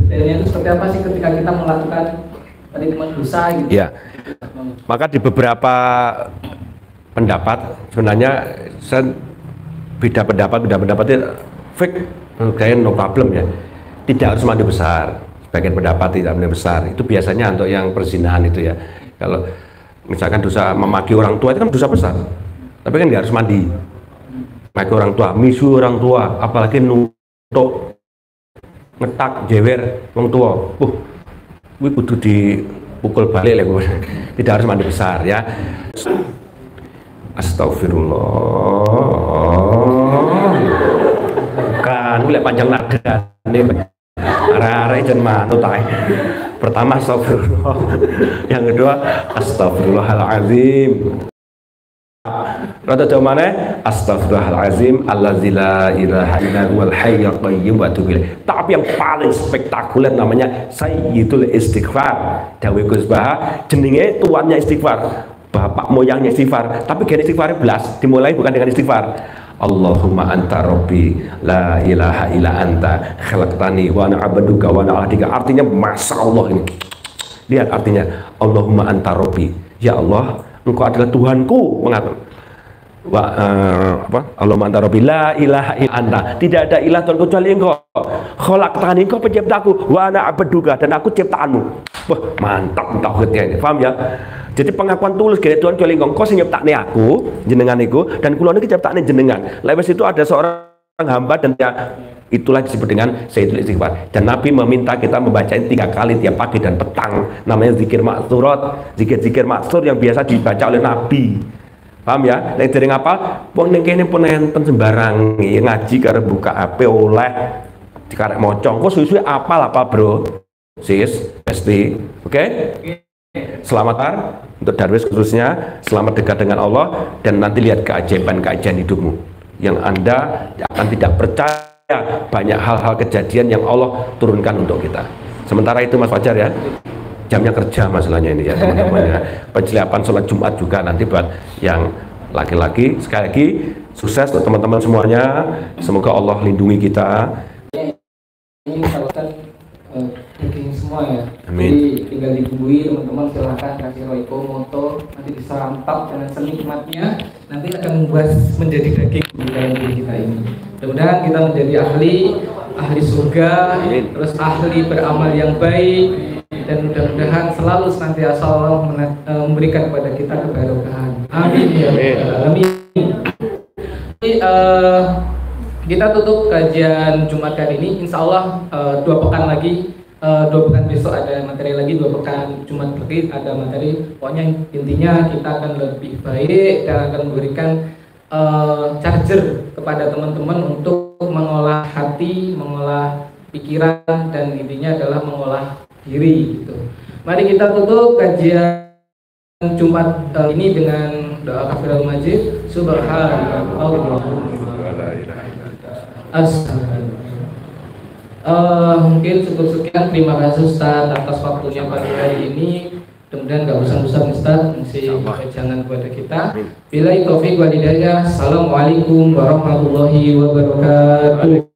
detailnya itu seperti apa sih ketika kita melakukan penerimaan dosa gitu? Ya. Maka di beberapa pendapat sebenarnya saya beda pendapat beda pendapat itu fake kayak no problem ya tidak harus mandi besar sebagian pendapat tidak mandi besar itu biasanya untuk yang perzinahan itu ya kalau misalkan dosa memaki orang tua itu kan dosa besar tapi kan nggak harus mandi maki orang tua misu orang tua apalagi nutuk ngetak jewer orang tua uh Wih kudu dipukul balik lah gue. Tidak harus mandi besar ya. Astagfirullah. Kan gue panjang nada nih. Arah-arah dan manut. Pertama astagfirullah. Yang kedua astagfirullahalazim. Rada jauh mana? Astagfirullahalazim Allazi la ilaha illa huwal hayyul qayyum wa atubu ilaih. Tapi yang paling spektakuler namanya Sayyidul Istighfar. Dawe Gus Baha jenenge tuannya istighfar. Bapak moyangnya istighfar. Tapi gini istighfar belas dimulai bukan dengan istighfar. Allahumma anta rabbi la ilaha illa anta khalaqtani wa ana abduka wa ana ahdika. Artinya masa Allah ini. Lihat artinya Allahumma anta rabbi. Ya Allah engkau adalah Tuhanku mengatur wa eh, apa? Allahumma anta rabbi la ilaha illa anta. Tidak ada ilah Tuhan kecuali engkau khalaqtani engkau penciptaku wa ana abduka dan aku ciptaanmu. Wah mantap tauhidnya ini paham ya? Jadi pengakuan tulus gini Tuhan kecuali engkau engkau sing nyiptakne aku jenengan iku dan kula niki ciptakne jenengan. Lewat itu ada seorang hamba dan dia itulah disebut dengan Sayyidul Istighfar. Dan Nabi meminta kita membaca tiga kali tiap pagi dan petang. Namanya zikir maksurat zikir-zikir maksur yang biasa dibaca oleh Nabi. Paham ya? Nek dereng apa? Wong ning kene pun enten sembarang ngaji karo buka HP oleh dikarek mocong kok suwe-suwe apal apa bro sis pasti oke Selamat Har, untuk Darwis khususnya, selamat dekat dengan Allah dan nanti lihat keajaiban-keajaiban hidupmu yang Anda akan tidak percaya banyak hal-hal kejadian yang Allah turunkan untuk kita. Sementara itu Mas Fajar ya, jamnya kerja masalahnya ini ya teman-teman ya. Sholat Jumat juga nanti buat yang laki-laki. Sekali lagi sukses untuk teman-teman semuanya. Semoga Allah lindungi kita. Ini misalkan eh, daging semua ya. Amin. jadi tinggal dibumbui teman-teman silahkan kasih roiko moto. Nanti disantap dengan senikmatnya. Nanti akan membuat menjadi daging di dalam diri kita ini. Mudah-mudahan kita menjadi ahli ahli surga Amin. terus ahli beramal yang baik. Dan mudah-mudahan selalu senantiasa Allah eh, memberikan kepada kita keberkahan. Amin. Ya rabbal alamin. Jadi, eh, kita tutup kajian Jumat kali ini. Insya Allah eh, dua pekan lagi, eh, dua pekan besok ada materi lagi, dua pekan Jumat lagi ada materi. Pokoknya intinya kita akan lebih baik dan akan memberikan eh, charger kepada teman-teman untuk mengolah hati, mengolah pikiran dan intinya adalah mengolah diri. Gitu. Mari kita tutup kajian Jumat ini dengan doa kafiratul majid. Subhanallah. Eh, mungkin cukup sekian. Terima kasih Ustaz atas waktunya pada hari ini. Mudah-mudahan nggak bosan-bosan Ustaz ngasih jangan kepada kita. Bila taufik wal hidayah. Assalamualaikum warahmatullahi wabarakatuh